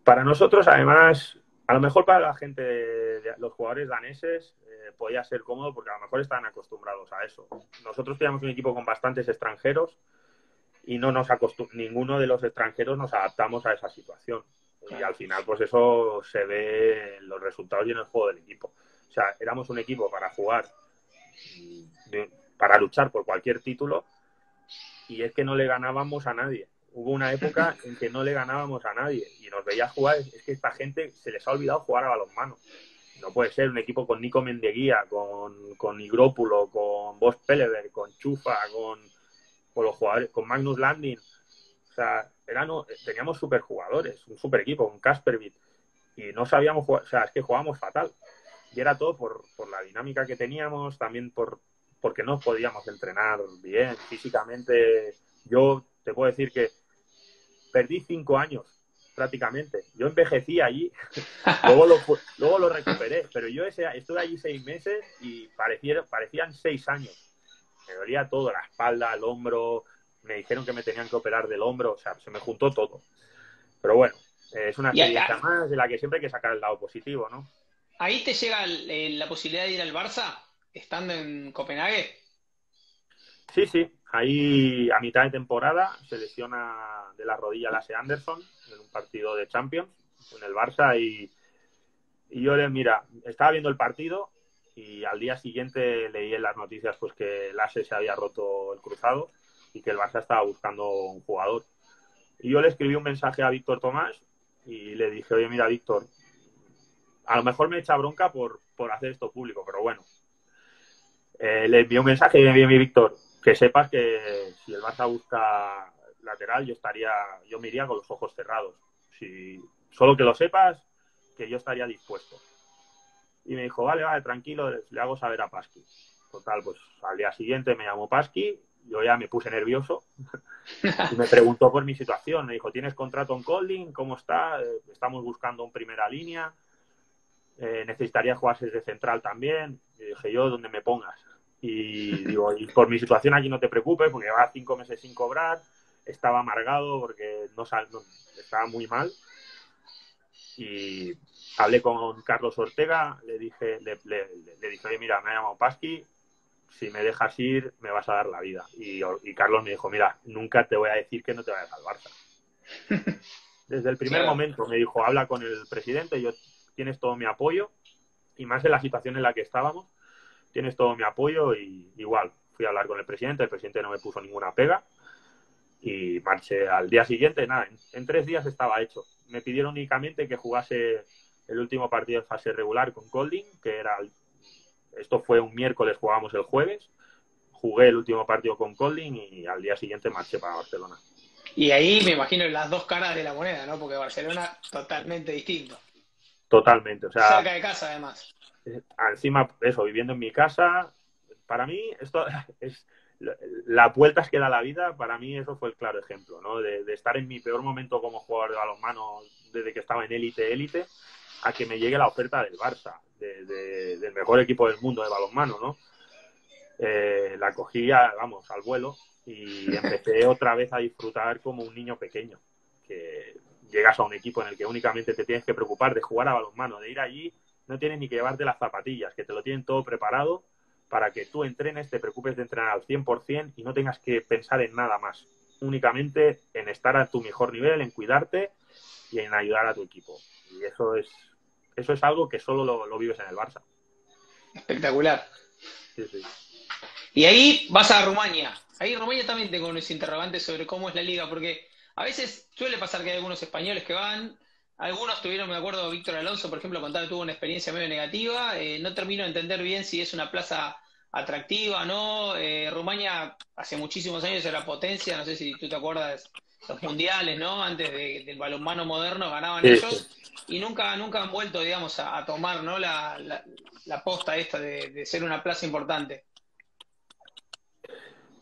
Para nosotros, además, a lo mejor para la gente, de, los jugadores daneses, eh, podía ser cómodo porque a lo mejor están acostumbrados a eso. Nosotros teníamos un equipo con bastantes extranjeros y no nos ninguno de los extranjeros nos adaptamos a esa situación. Y al final, pues eso se ve en los resultados y en el juego del equipo. O sea, éramos un equipo para jugar para luchar por cualquier título y es que no le ganábamos a nadie. Hubo una época en que no le ganábamos a nadie y nos veía jugar, es que esta gente se les ha olvidado jugar a balonmano. No puede ser un equipo con Nico Mendeguía, con, con Igrópulo, con Bosch Pelever, con Chufa, con, con los jugadores, con Magnus Landing. O sea, eran, teníamos super jugadores, un super equipo, con Casperbit, y no sabíamos jugar, o sea, es que jugábamos fatal. y era todo por, por la dinámica que teníamos, también por porque no podíamos entrenar bien físicamente. Yo te puedo decir que perdí cinco años prácticamente. Yo envejecí allí, luego, lo, luego lo recuperé, pero yo ese, estuve allí seis meses y parecieron, parecían seis años. Me dolía todo, la espalda, el hombro, me dijeron que me tenían que operar del hombro, o sea, se me juntó todo. Pero bueno, es una experiencia más de la que siempre hay que sacar el lado positivo, ¿no? ¿Ahí te llega la posibilidad de ir al Barça, estando en Copenhague? Sí, sí. Ahí a mitad de temporada se lesiona de la rodilla Lasse Anderson en un partido de Champions en el Barça y, yo le, mira, estaba viendo el partido y al día siguiente leí en las noticias pues que Lasse se había roto el cruzado y que el Barça estaba buscando un jugador. Y yo le escribí un mensaje a Víctor Tomás y le dije, oye, mira, Víctor, a lo mejor me echa bronca por, por hacer esto público, pero bueno. Eh, le envié un mensaje y me envié Víctor, que sepas que si el Barça busca lateral, yo estaría, yo me iría con los ojos cerrados. Si, solo que lo sepas, que yo estaría dispuesto. Y me dijo, vale, vale, tranquilo, le hago saber a Pasqui. Total, pues al día siguiente me llamó Pasqui, yo ya me puse nervioso y me preguntó por mi situación. Me dijo, ¿tienes contrato en Colding? ¿Cómo está? Estamos buscando un primera línea. Eh, necesitaría jugarse de central también. Y dije, yo, donde me pongas. Y digo, y por mi situación aquí no te preocupes, porque llevaba cinco meses sin cobrar, estaba amargado porque no, estaba muy mal. Y hablé con Carlos Ortega, le dije, le, dije, oye, mira, me ha llamado Pasqui, si me dejas ir, me vas a dar la vida. Y, y, Carlos me dijo, mira, nunca te voy a decir que no te vayas al Barça. Desde el primer momento me dijo, habla con el presidente, yo tienes todo mi apoyo, y más en la situación en la que estábamos, tienes todo mi apoyo y igual, fui a hablar con el presidente, el presidente no me puso ninguna pega y marché al día siguiente, nada, en, tres días estaba hecho. Me pidieron únicamente que jugase el último partido de fase regular con Golding, que era, esto fue un miércoles, jugamos el jueves, jugué el último partido con Golding y al día siguiente marché para Barcelona. Y ahí me imagino las dos caras de la moneda, ¿no? Porque Barcelona totalmente distinto. Totalmente, o sea... Cerca de casa, además. Eh, encima, eso, viviendo en mi casa, para mí esto es la vueltas que da la vida, para mí eso fue el claro ejemplo, ¿no? De, estar en mi peor momento como jugador de balonmano desde que estaba en élite, élite, a que me llegue la oferta del Barça, del mejor equipo del mundo de balonmano, ¿no? Eh, la cogí, vamos, al vuelo y empecé otra vez a disfrutar como un niño pequeño, que llegas a un equipo en el que únicamente te tienes que preocupar de jugar a balonmano, de ir allí no tienes ni que llevarte las zapatillas, que te lo tienen todo preparado para que tú entrenes, te preocupes de entrenar al 100% y no tengas que pensar en nada más, únicamente en estar a tu mejor nivel, en cuidarte y en ayudar a tu equipo. Y eso es, eso es algo que solo lo, vives en el Barça. Espectacular. Y ahí vas a Rumania. Ahí Rumania también tengo unos interrogantes sobre cómo es la liga, porque a veces suele pasar que hay algunos españoles que van, algunos tuvieron, me acuerdo, Víctor Alonso, por ejemplo, contaba que tuvo una experiencia medio negativa. Eh, no termino de entender bien si es una plaza atractiva, ¿no? Eh, Rumania hace muchísimos años era potencia, no sé si tú te acuerdas, los mundiales, ¿no? Antes del balonmano moderno ganaban ellos y nunca, nunca han vuelto, digamos, a, tomar, ¿no? La, la, posta esta de, de, ser una plaza importante.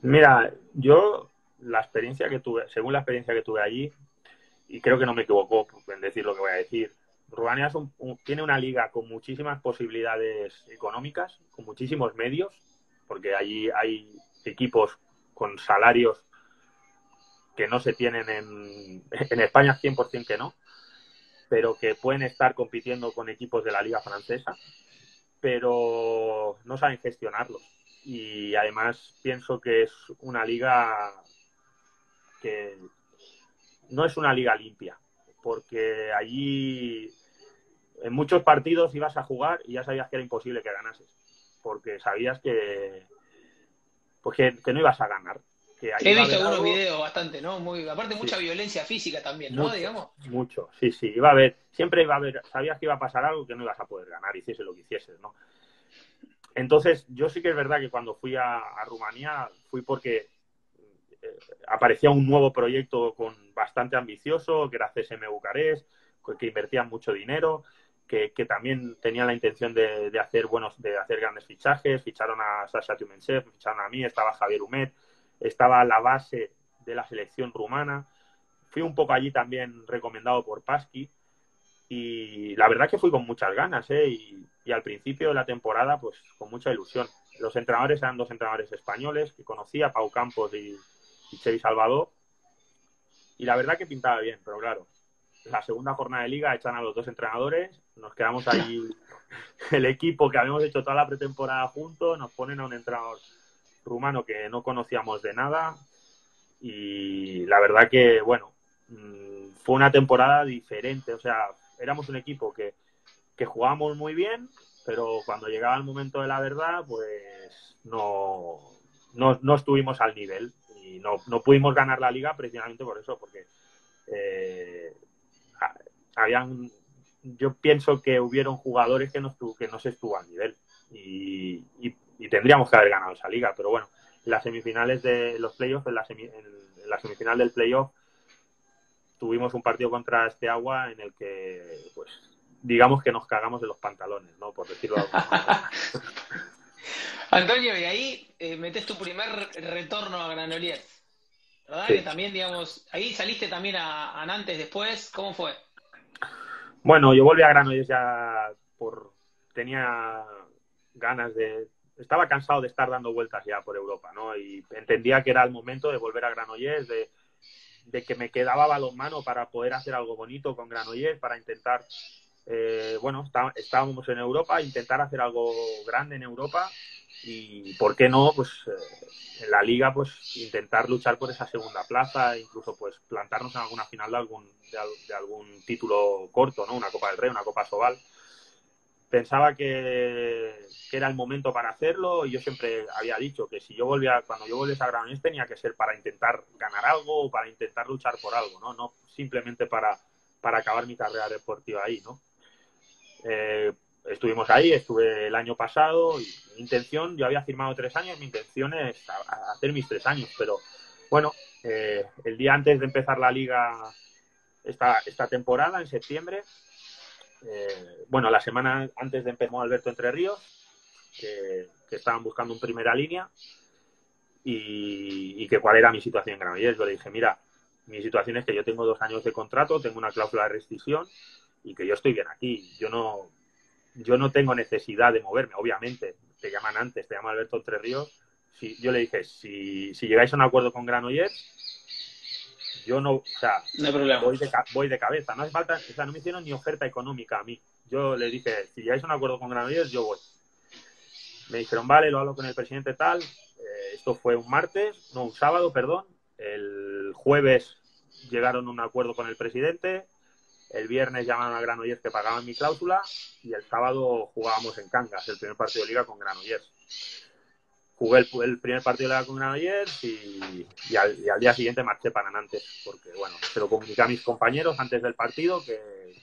Mira, yo la experiencia que tuve, según la experiencia que tuve allí, y creo que no me equivoco en decir lo que voy a decir. Rumania tiene una liga con muchísimas posibilidades económicas, con muchísimos medios, porque allí hay equipos con salarios que no se tienen en, en España 100% que no, pero que pueden estar compitiendo con equipos de la liga francesa, pero no saben gestionarlos. Y además pienso que es una liga que no es una liga limpia, porque allí en muchos partidos ibas a jugar y ya sabías que era imposible que ganases, porque sabías que, pues que, no ibas a ganar. He visto algunos videos bastante, ¿no? Muy, aparte mucha violencia física también, ¿no? Digamos. Mucho, sí, sí. Iba a haber, siempre iba a haber, sabías que iba a pasar algo que no ibas a poder ganar, hiciese lo que hicieses, ¿no? Entonces, yo sí que es verdad que cuando fui a, a Rumanía fui porque aparecía un nuevo proyecto con bastante ambicioso, que era CSM Bucarest, que invertían mucho dinero, que, también tenían la intención de, hacer buenos, de hacer grandes fichajes. Ficharon a Sasha Tumenchev, ficharon a mí, estaba Javier Humet, estaba la base de la selección rumana. Fui un poco allí también recomendado por Pasqui y la verdad que fui con muchas ganas, ¿eh? Y, al principio de la temporada, pues con mucha ilusión. Los entrenadores eran dos entrenadores españoles que conocía, Pau Campos y, y Salvador. Y la verdad que pintaba bien, pero claro, la segunda jornada de liga echan a los dos entrenadores, nos quedamos ahí el equipo que habíamos hecho toda la pretemporada juntos, nos ponen a un entrenador rumano que no conocíamos de nada y la verdad que, bueno, mm, fue una temporada diferente, o sea, éramos un equipo que, que jugábamos muy bien, pero cuando llegaba el momento de la verdad, pues no, no, no estuvimos al nivel y no, no, pudimos ganar la liga precisamente por eso, porque eh, habían, yo pienso que hubieron jugadores que no, estuvo, que no se estuvo al nivel y, tendríamos que haber ganado esa liga, pero bueno, en las semifinales de los playoffs, en la, en la semifinal del playoff, tuvimos un partido contra este agua en el que, pues, digamos que nos cagamos de los pantalones, ¿no? Por decirlo de alguna manera. Antonio, y ahí eh, metes tu primer retorno a Granollers, ¿verdad? Que también, digamos, ahí saliste también a, a Nantes después, ¿cómo fue? Bueno, yo volví a Granollers ya por... tenía ganas de... Estaba cansado de estar dando vueltas ya por Europa, ¿no? Y entendía que era el momento de volver a Granollers, de, de que me quedaba balonmano para poder hacer algo bonito con Granollers, para intentar, eh, bueno, estábamos en Europa, intentar hacer algo grande en Europa y, ¿por qué no? Pues eh, en la liga, pues intentar luchar por esa segunda plaza, incluso pues plantarnos en alguna final de algún, de, algún título corto, ¿no? Una Copa del Rey, una Copa Sobal. Pensaba que, era el momento para hacerlo y yo siempre había dicho que si yo volvía, cuando yo volviese a Granollers tenía que ser para intentar ganar algo o para intentar luchar por algo, ¿no? No simplemente para, para acabar mi carrera deportiva ahí, ¿no? Eh, estuvimos ahí, estuve el año pasado. Y mi intención, yo había firmado tres años, mi intención es hacer mis tres años, pero bueno, eh, el día antes de empezar la liga esta, esta temporada, en septiembre, eh, bueno, la semana antes de empezar Alberto Entre Ríos, que, estaban buscando un primera línea y, que cuál era mi situación en Granollers. Yo le dije, mira, mi situación es que yo tengo dos años de contrato, tengo una cláusula de rescisión y que yo estoy bien aquí. Yo no, yo no tengo necesidad de moverme, obviamente. Te llaman antes, te llama Alberto Tres Ríos. Si, yo le dije, si, si llegáis a un acuerdo con Granollers, yo no, o sea, Voy, de, voy de cabeza. No hace falta, o sea, no me hicieron ni oferta económica a mí. Yo le dije, si llegáis a un acuerdo con Granollers, yo voy. Me dijeron, vale, lo hablo con el presidente tal. Eh, esto fue un martes, no, un sábado, perdón. El jueves llegaron a un acuerdo con el presidente. El viernes llamaron a Granollers que pagaban mi cláusula y el sábado jugábamos en Cangas, el primer partido de liga con Granollers. Jugué el, primer partido de liga con Granollers y, al, día siguiente marché para Nantes, porque bueno, se lo comuniqué a mis compañeros antes del partido que,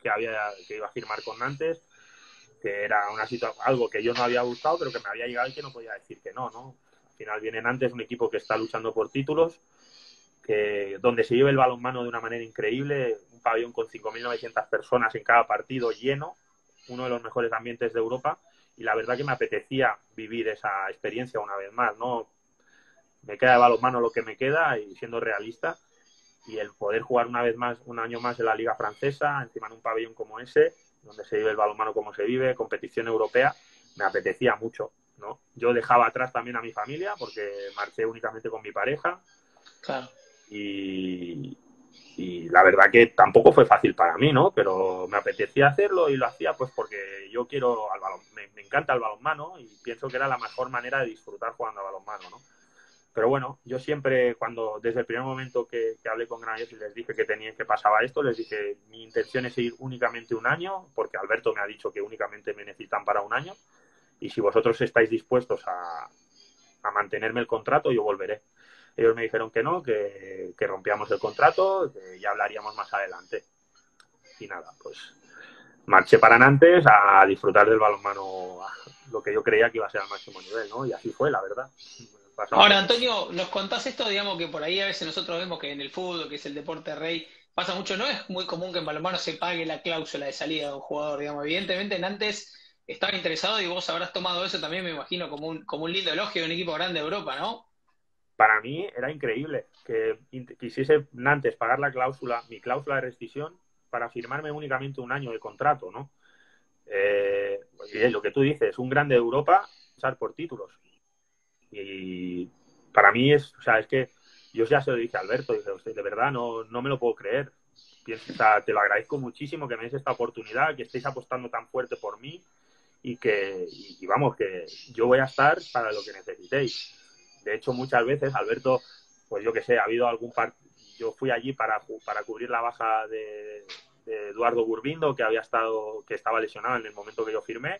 que, había, iba a firmar con Nantes, que era una algo que yo no había gustado, pero que me había llegado y que no podía decir que no, ¿no? Al final viene Nantes, un equipo que está luchando por títulos, donde se lleva el balonmano de una manera increíble, pabellón con 5.900 personas en cada partido lleno, uno de los mejores ambientes de Europa, y la verdad que me apetecía vivir esa experiencia una vez más, ¿no? Me queda de balonmano lo que me queda y siendo realista, y el poder jugar una vez más, un año más en la Liga Francesa, encima de un pabellón como ese, donde se vive el balonmano como se vive, competición europea, me apetecía mucho, ¿no? Yo dejaba atrás también a mi familia porque marché únicamente con mi pareja. Claro. Y, la verdad que tampoco fue fácil para mí, ¿no? Pero me apetecía hacerlo y lo hacía pues porque yo quiero al balón, me, encanta el balonmano y pienso que era la mejor manera de disfrutar jugando al balonmano, ¿no? Pero bueno, yo siempre cuando, desde el primer momento que, hablé con Granollers y les dije que tenía que pasaba esto, les dije mi intención es ir únicamente un año, porque Alberto me ha dicho que únicamente me necesitan para un año, y si vosotros estáis dispuestos a, a mantenerme el contrato, yo volveré. Ellos me dijeron que no, que, rompíamos el contrato, que ya hablaríamos más adelante. Y nada, pues marché para Nantes a disfrutar del balonmano, lo que yo creía que iba a ser al máximo nivel, ¿no? Y así fue, la verdad. Ahora, Antonio, nos contás esto, digamos que por ahí a veces nosotros vemos que en el fútbol, que es el deporte rey, pasa mucho, no es muy común que en balonmano se pague la cláusula de salida de un jugador, digamos. Evidentemente, Nantes estaba interesado y vos habrás tomado eso también, me imagino, como un, como un lindo elogio de un equipo grande de Europa, ¿no? Para mí era increíble que quisiese Nantes pagar la cláusula, mi cláusula de rescisión, para firmarme únicamente un año de contrato, ¿no? Eh, lo que tú dices, un grande de Europa, pasar por títulos. Y para mí es, o sea, es que yo ya se lo dije Alberto, dije, de verdad no, no me lo puedo creer. Te lo agradezco muchísimo que me des esta oportunidad, que estéis apostando tan fuerte por mí y que, y, vamos, que yo voy a estar para lo que necesitéis. De hecho, muchas veces, Alberto, pues yo que sé, ha habido algún par... Yo fui allí para, para cubrir la baja de, Eduardo Gurbindo, que había estado, que estaba lesionado en el momento que yo firmé,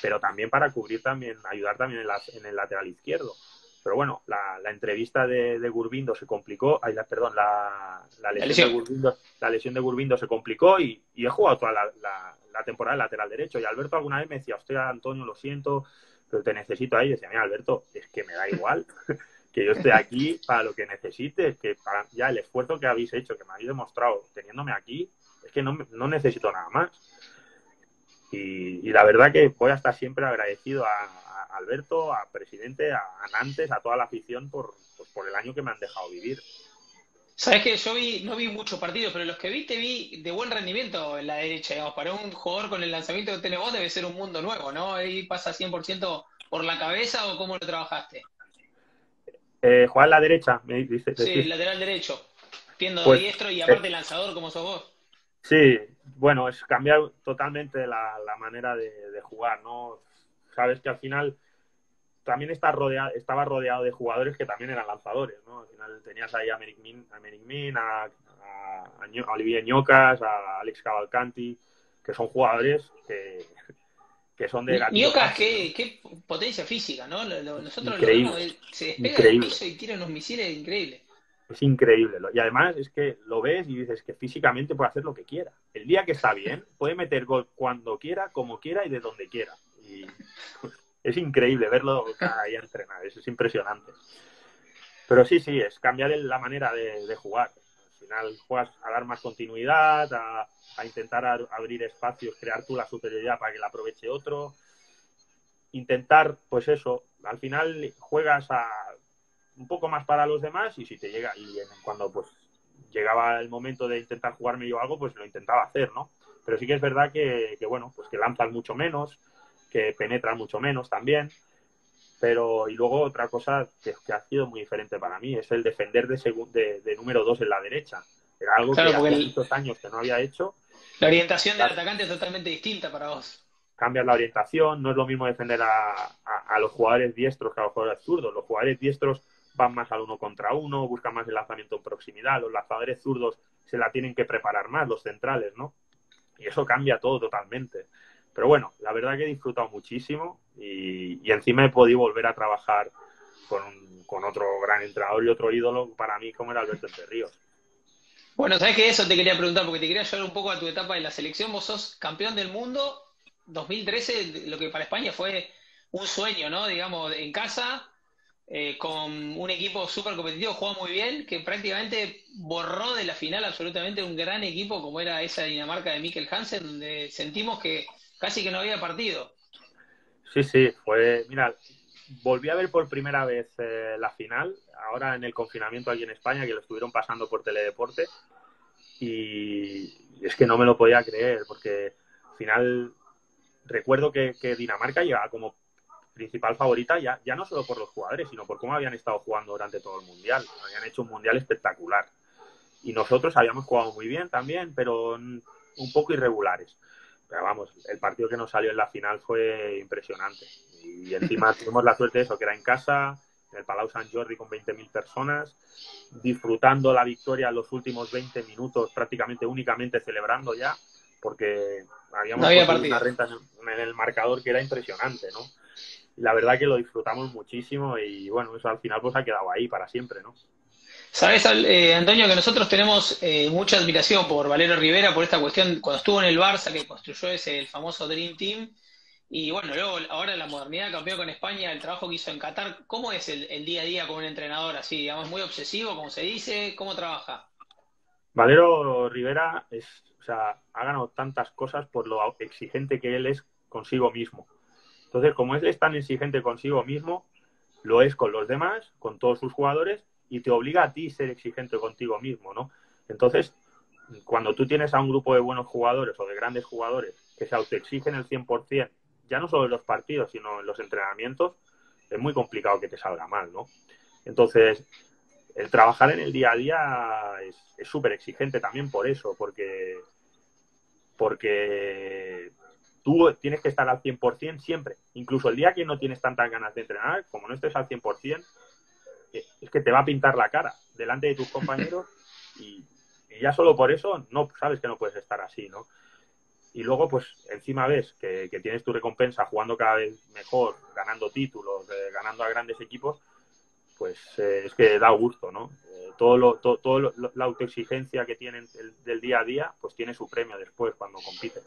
pero también para cubrir también, ayudar también en, el lateral izquierdo. Pero bueno, la, entrevista de, Gurbindo se complicó, ay, la, perdón, la, lesión, De Gurbindo, la lesión de Gurbindo se complicó y, he jugado toda la, temporada de lateral derecho. Y Alberto alguna vez me decía, hostia, Antonio, lo siento, te necesito ahí. Y decía, mira, Alberto, es que me da igual que yo esté aquí para lo que necesites, que para ya el esfuerzo que habéis hecho, que me habéis demostrado teniéndome aquí, es que no, no necesito nada más. Y, la verdad que voy a estar siempre agradecido a, Alberto, a presidente, a, Nantes, a toda la afición por, pues, por el año que me han dejado vivir. Sabes que yo vi, no vi muchos partidos, pero los que vi te vi de buen rendimiento en la derecha. Digamos, para un jugador con el lanzamiento que tenés vos debe ser un mundo nuevo, ¿no? Ahí pasa 100% por la cabeza o cómo lo trabajaste. Eh, jugar la derecha, me dice. Sí, lateral derecho. Tiendo pues, diestro y aparte eh, lanzador como sos vos. Sí, bueno, es cambiar totalmente la, manera de, jugar, ¿no? Sabes que al final también está estaba rodeado de jugadores que también eran lanzadores, ¿no? Al final tenías ahí a Merrick Min, a, Olivier Ñocas, a Alex Cavalcanti, que son jugadores que, que son de Ñocas, qué, qué, potencia física, ¿no? Nosotros lo vemos, se despega del piso y tira unos misiles increíbles. Es increíble. Y además es que lo ves y dices que físicamente puede hacer lo que quiera. El día que está bien, puede meter gol cuando quiera, como quiera y de donde quiera. Y es increíble verlo ahí entrenar. Eso es impresionante. Pero sí, sí, es cambiar la manera de, jugar. Al final juegas a dar más continuidad, a, intentar abrir espacios, crear tú la superioridad para que la aproveche otro. Intentar, pues eso, al final juegas a un poco más para los demás y si te llega, y cuando pues llegaba el momento de intentar jugarme yo algo, pues lo intentaba hacer, ¿no? Pero sí que es verdad que, bueno, pues que lanzan mucho menos, que penetran mucho menos también. Pero, y luego otra cosa que, ha sido muy diferente para mí es el defender de, de, número dos en la derecha. Era algo que hace muchos años que no había hecho. La orientación del atacante es totalmente distinta para vos. Cambias la orientación, no es lo mismo defender a, a los jugadores diestros que a los jugadores zurdos. Los jugadores diestros van más al uno contra uno, buscan más el lanzamiento en proximidad, los lanzadores zurdos se la tienen que preparar más, los centrales, ¿no? Y eso cambia todo totalmente. Pero bueno, la verdad que he disfrutado muchísimo y, encima he podido volver a trabajar con, con, otro gran entrenador y otro ídolo para mí como era Alberto Entre. Bueno, sabes que eso te quería preguntar porque te quería llevar un poco a tu etapa de la selección. Vos sos campeón del mundo 2013, lo que para España fue un sueño, ¿no? Digamos, en casa, eh, con un equipo súper competitivo, jugó muy bien, que prácticamente borró de la final absolutamente un gran equipo como era esa Dinamarca de Mikkel Hansen, donde sentimos que casi que no había partido. Sí, sí, fue, mira, volví a ver por primera vez eh, la final, ahora en el confinamiento aquí en España, que lo estuvieron pasando por Teledeporte, y es que no me lo podía creer, porque al final recuerdo que, que Dinamarca llegaba como principal favorita ya, ya no solo por los jugadores, sino por cómo habían estado jugando durante todo el Mundial. Habían hecho un Mundial espectacular. Y nosotros habíamos jugado muy bien también, pero un poco irregulares. Pero vamos, el partido que nos salió en la final fue impresionante. Y encima tuvimos la suerte de eso, que era en casa, en el Palau San Jordi con 20.000 personas, disfrutando la victoria en los últimos 20 minutos, prácticamente únicamente celebrando ya, porque habíamos una renta en el marcador que era impresionante, ¿no? la verdad que lo disfrutamos muchísimo y bueno, eso al final pues ha quedado ahí para siempre, ¿no? Sabes, eh, Antonio, que nosotros tenemos eh, mucha admiración por Valero Rivera, por esta cuestión, cuando estuvo en el Barça, que construyó ese el famoso Dream Team, y bueno, luego ahora la modernidad campeón con España, el trabajo que hizo en Qatar, ¿cómo es el, día a día con un entrenador así, digamos, muy obsesivo, como se dice? ¿Cómo trabaja? Valero Rivera es, o sea, ha ganado tantas cosas por lo exigente que él es consigo mismo. Entonces, como él es tan exigente consigo mismo, lo es con los demás, con todos sus jugadores, y te obliga a ti a ser exigente contigo mismo, ¿no? Entonces, cuando tú tienes a un grupo de buenos jugadores o de grandes jugadores que se autoexigen el 100%, ya no solo en los partidos, sino en los entrenamientos, es muy complicado que te salga mal, ¿no? Entonces, el trabajar en el día a día es súper exigente también por eso, porque, porque tú tienes que estar al 100% siempre. Incluso el día que no tienes tantas ganas de entrenar, como no estés al 100%, eh, es que te va a pintar la cara delante de tus compañeros y, ya solo por eso no sabes que no puedes estar así, ¿no? Y luego, pues encima ves que, tienes tu recompensa jugando cada vez mejor, ganando títulos, eh, ganando a grandes equipos, pues eh, es que da gusto, ¿no? Eh, todo lo, todo, la autoexigencia que tienen del día a día, pues tiene su premio después cuando compiten.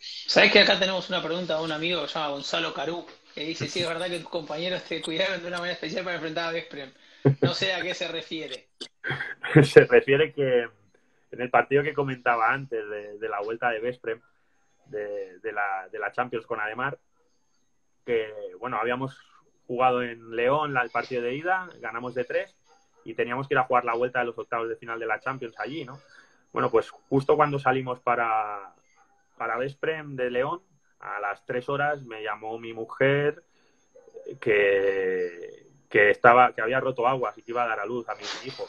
¿Sabes que acá tenemos una pregunta de un amigo que se llama Gonzalo Carú, que dice, sí, es verdad que tus compañeros te cuidaron de una manera especial para enfrentar a Vesprem. No sé a qué se refiere. se refiere que en el partido que comentaba antes de, la vuelta de Vesprem, de, la, de la Champions con Ademar, que, bueno, habíamos jugado en León el partido de ida, ganamos de tres y teníamos que ir a jugar la vuelta de los octavos de final de la Champions allí, ¿no? Bueno, pues justo cuando salimos para, para Vesprem de León, a las tres horas me llamó mi mujer que, que, estaba, que había roto aguas y que iba a dar a luz a mi hijo.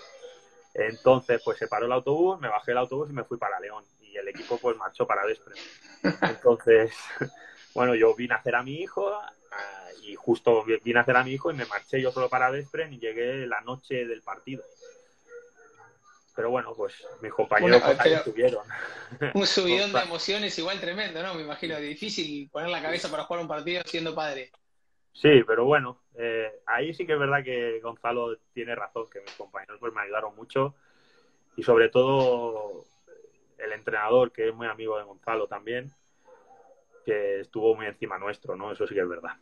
Entonces, pues se paró el autobús, me bajé el autobús y me fui para León. Y el equipo pues marchó para Vesprem. Entonces, bueno, yo vine a hacer a mi hijo, y justo vine a hacer a mi hijo y me marché yo solo para Despren y llegué la noche del partido. Pero bueno, pues mis compañeros pues, ahí estuvieron. Un subidón de emociones igual tremendo, ¿no? Me imagino difícil poner la cabeza para jugar un partido siendo padre. Sí, pero bueno, eh, ahí sí que es verdad que Gonzalo tiene razón, que mis compañeros pues me ayudaron mucho y sobre todo el entrenador, que es muy amigo de Gonzalo también, que estuvo muy encima nuestro, ¿no? Eso sí que es verdad.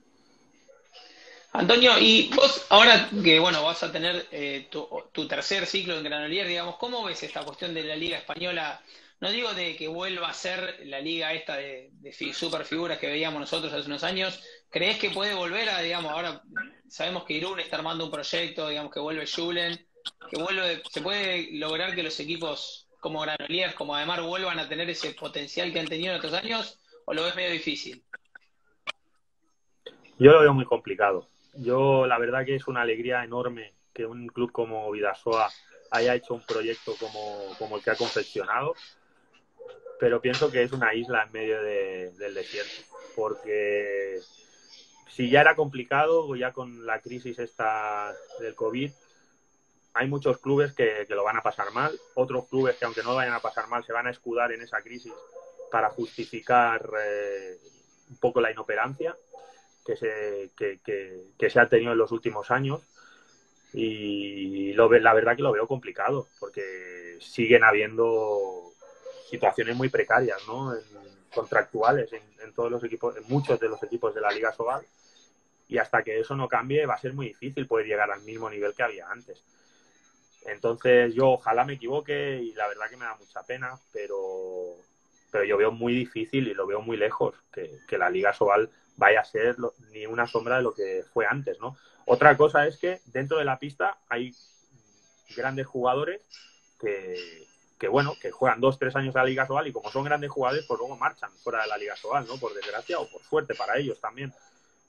Antonio, y vos ahora que bueno vas a tener eh, tu, tercer ciclo en Granolier, digamos, ¿cómo ves esta cuestión de la Liga Española? No digo de que vuelva a ser la liga esta de, de super figuras que veíamos nosotros hace unos años. ¿Crees que puede volver a, digamos, ahora sabemos que Irún está armando un proyecto, digamos, que vuelve Julen, que vuelve, se puede lograr que los equipos como Granolier, como Ademar, vuelvan a tener ese potencial que han tenido en otros años? ¿O lo ves medio difícil? Yo lo veo muy complicado. Yo, la verdad que es una alegría enorme que un club como Vidasoa haya hecho un proyecto como, como el que ha confeccionado, pero pienso que es una isla en medio del desierto, porque si ya era complicado, ya con la crisis esta del COVID, hay muchos clubes que, lo van a pasar mal, otros clubes que aunque no vayan a pasar mal se van a escudar en esa crisis para justificar eh, un poco la inoperancia que se, que, se ha tenido en los últimos años. Y lo, la verdad que lo veo complicado, porque siguen habiendo situaciones muy precarias, ¿no? Contractuales en, todos los equipos, en muchos de los equipos de la Liga Sobal. Y hasta que eso no cambie va a ser muy difícil poder llegar al mismo nivel que había antes. Entonces yo ojalá me equivoque y la verdad que me da mucha pena, pero, pero yo veo muy difícil y lo veo muy lejos que, la Liga Sobal vaya a ser ni una sombra de lo que fue antes, ¿no? Otra cosa es que dentro de la pista hay grandes jugadores que, que bueno, que juegan dos, tres años a la Liga Sobal y como son grandes jugadores, pues luego marchan fuera de la Liga Sobal, ¿no? Por desgracia o por suerte para ellos también.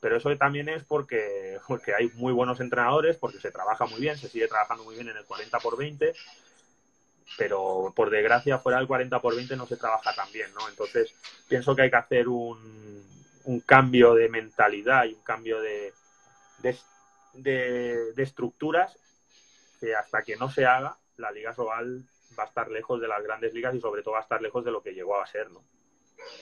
Pero eso también es porque, porque hay muy buenos entrenadores, porque se trabaja muy bien, se sigue trabajando muy bien en el 40 por 20 pero por desgracia fuera del 40 por 20 no se trabaja tan bien, ¿no? Entonces pienso que hay que hacer un, un cambio de mentalidad y un cambio de, de, estructuras que hasta que no se haga, la Liga Sobal va a estar lejos de las grandes ligas y sobre todo va a estar lejos de lo que llegó a ser, ¿no?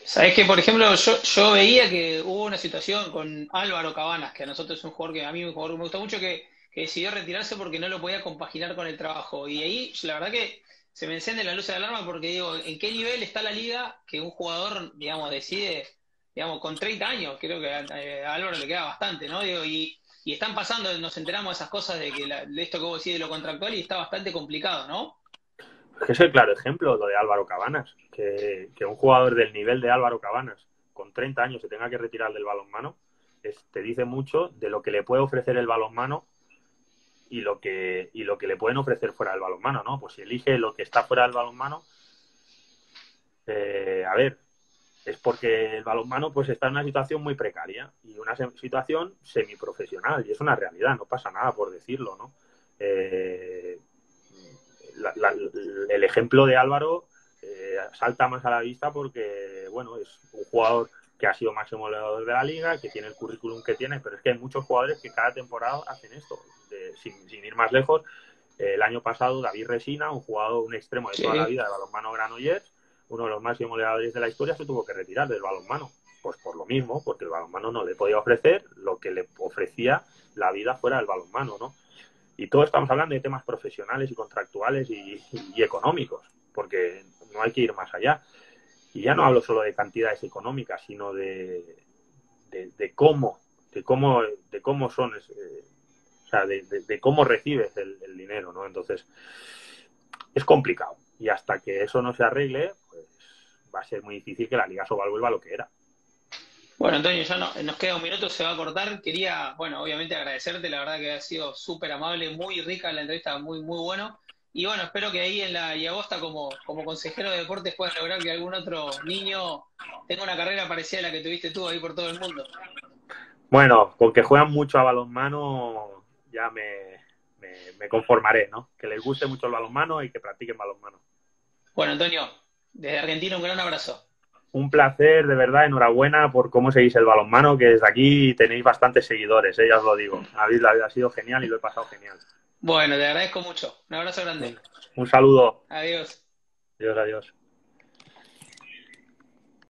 Sabes que, por ejemplo, yo, veía que hubo una situación con Álvaro Cabanas, que a nosotros es un jugador que a mí un jugador me gusta mucho, que, que decidió retirarse porque no lo podía compaginar con el trabajo. Y ahí, la verdad que se me enciende la luz de alarma porque digo, ¿en qué nivel está la liga que un jugador, digamos, decide, digamos, con 30 años? Creo que a Álvaro le queda bastante, ¿no? Digo, y, y están pasando, nos enteramos de esas cosas de que de esto que vos decís de lo contractual y está bastante complicado, ¿no? Que es el claro ejemplo lo de Álvaro Cabanas, que, que, un jugador del nivel de Álvaro Cabanas, con 30 años, se tenga que retirar del balonmano, te dice mucho de lo que le puede ofrecer el balonmano y lo que y lo que le pueden ofrecer fuera del balonmano, ¿no? Pues si elige lo que está fuera del balonmano, eh, a ver, es porque el balonmano pues está en una situación muy precaria y una situación semiprofesional y es una realidad, no pasa nada por decirlo, ¿no? Eh, el ejemplo de Álvaro eh, salta más a la vista porque, bueno, es un jugador que ha sido máximo goleador de la liga, que tiene el currículum que tiene, pero es que hay muchos jugadores que cada temporada hacen esto, sin, ir más lejos. el año pasado, David Resina, un jugador, un extremo de toda la vida de balonmano Granollers, uno de los máximos goleadores de la historia, se tuvo que retirar del balonmano. Pues por lo mismo, porque el balonmano no le podía ofrecer lo que le ofrecía la vida fuera del balonmano, ¿no? Y todo estamos hablando de temas profesionales y contractuales y, económicos, porque no hay que ir más allá. Y ya no hablo solo de cantidades económicas, sino de, de, cómo, de cómo, de cómo son, eh, o sea, de, cómo recibes el, el, dinero, ¿no? Entonces, es complicado. Y hasta que eso no se arregle, pues va a ser muy difícil que la Liga Sobal vuelva a lo que era. Bueno, Antonio, ya no, nos queda un minuto, se va a cortar. Quería, bueno, obviamente agradecerte, la verdad que ha sido súper amable, muy rica la entrevista, muy, muy bueno. Y bueno, espero que ahí en la Iagosta, como, como consejero de deportes, puedas lograr que algún otro niño tenga una carrera parecida a la que tuviste tú ahí por todo el mundo. Bueno, con que juegan mucho a balonmano, ya me, me, conformaré, ¿no? Que les guste mucho el balonmano y que practiquen balonmano. Bueno, Antonio, desde Argentina un gran abrazo un placer, de verdad, enhorabuena por cómo seguís el balonmano, que desde aquí tenéis bastantes seguidores, ¿eh? ya os lo digo. Habéis, ha sido genial y lo he pasado genial. Bueno, te agradezco mucho. Un abrazo grande. Un saludo. Adiós. Adiós, adiós.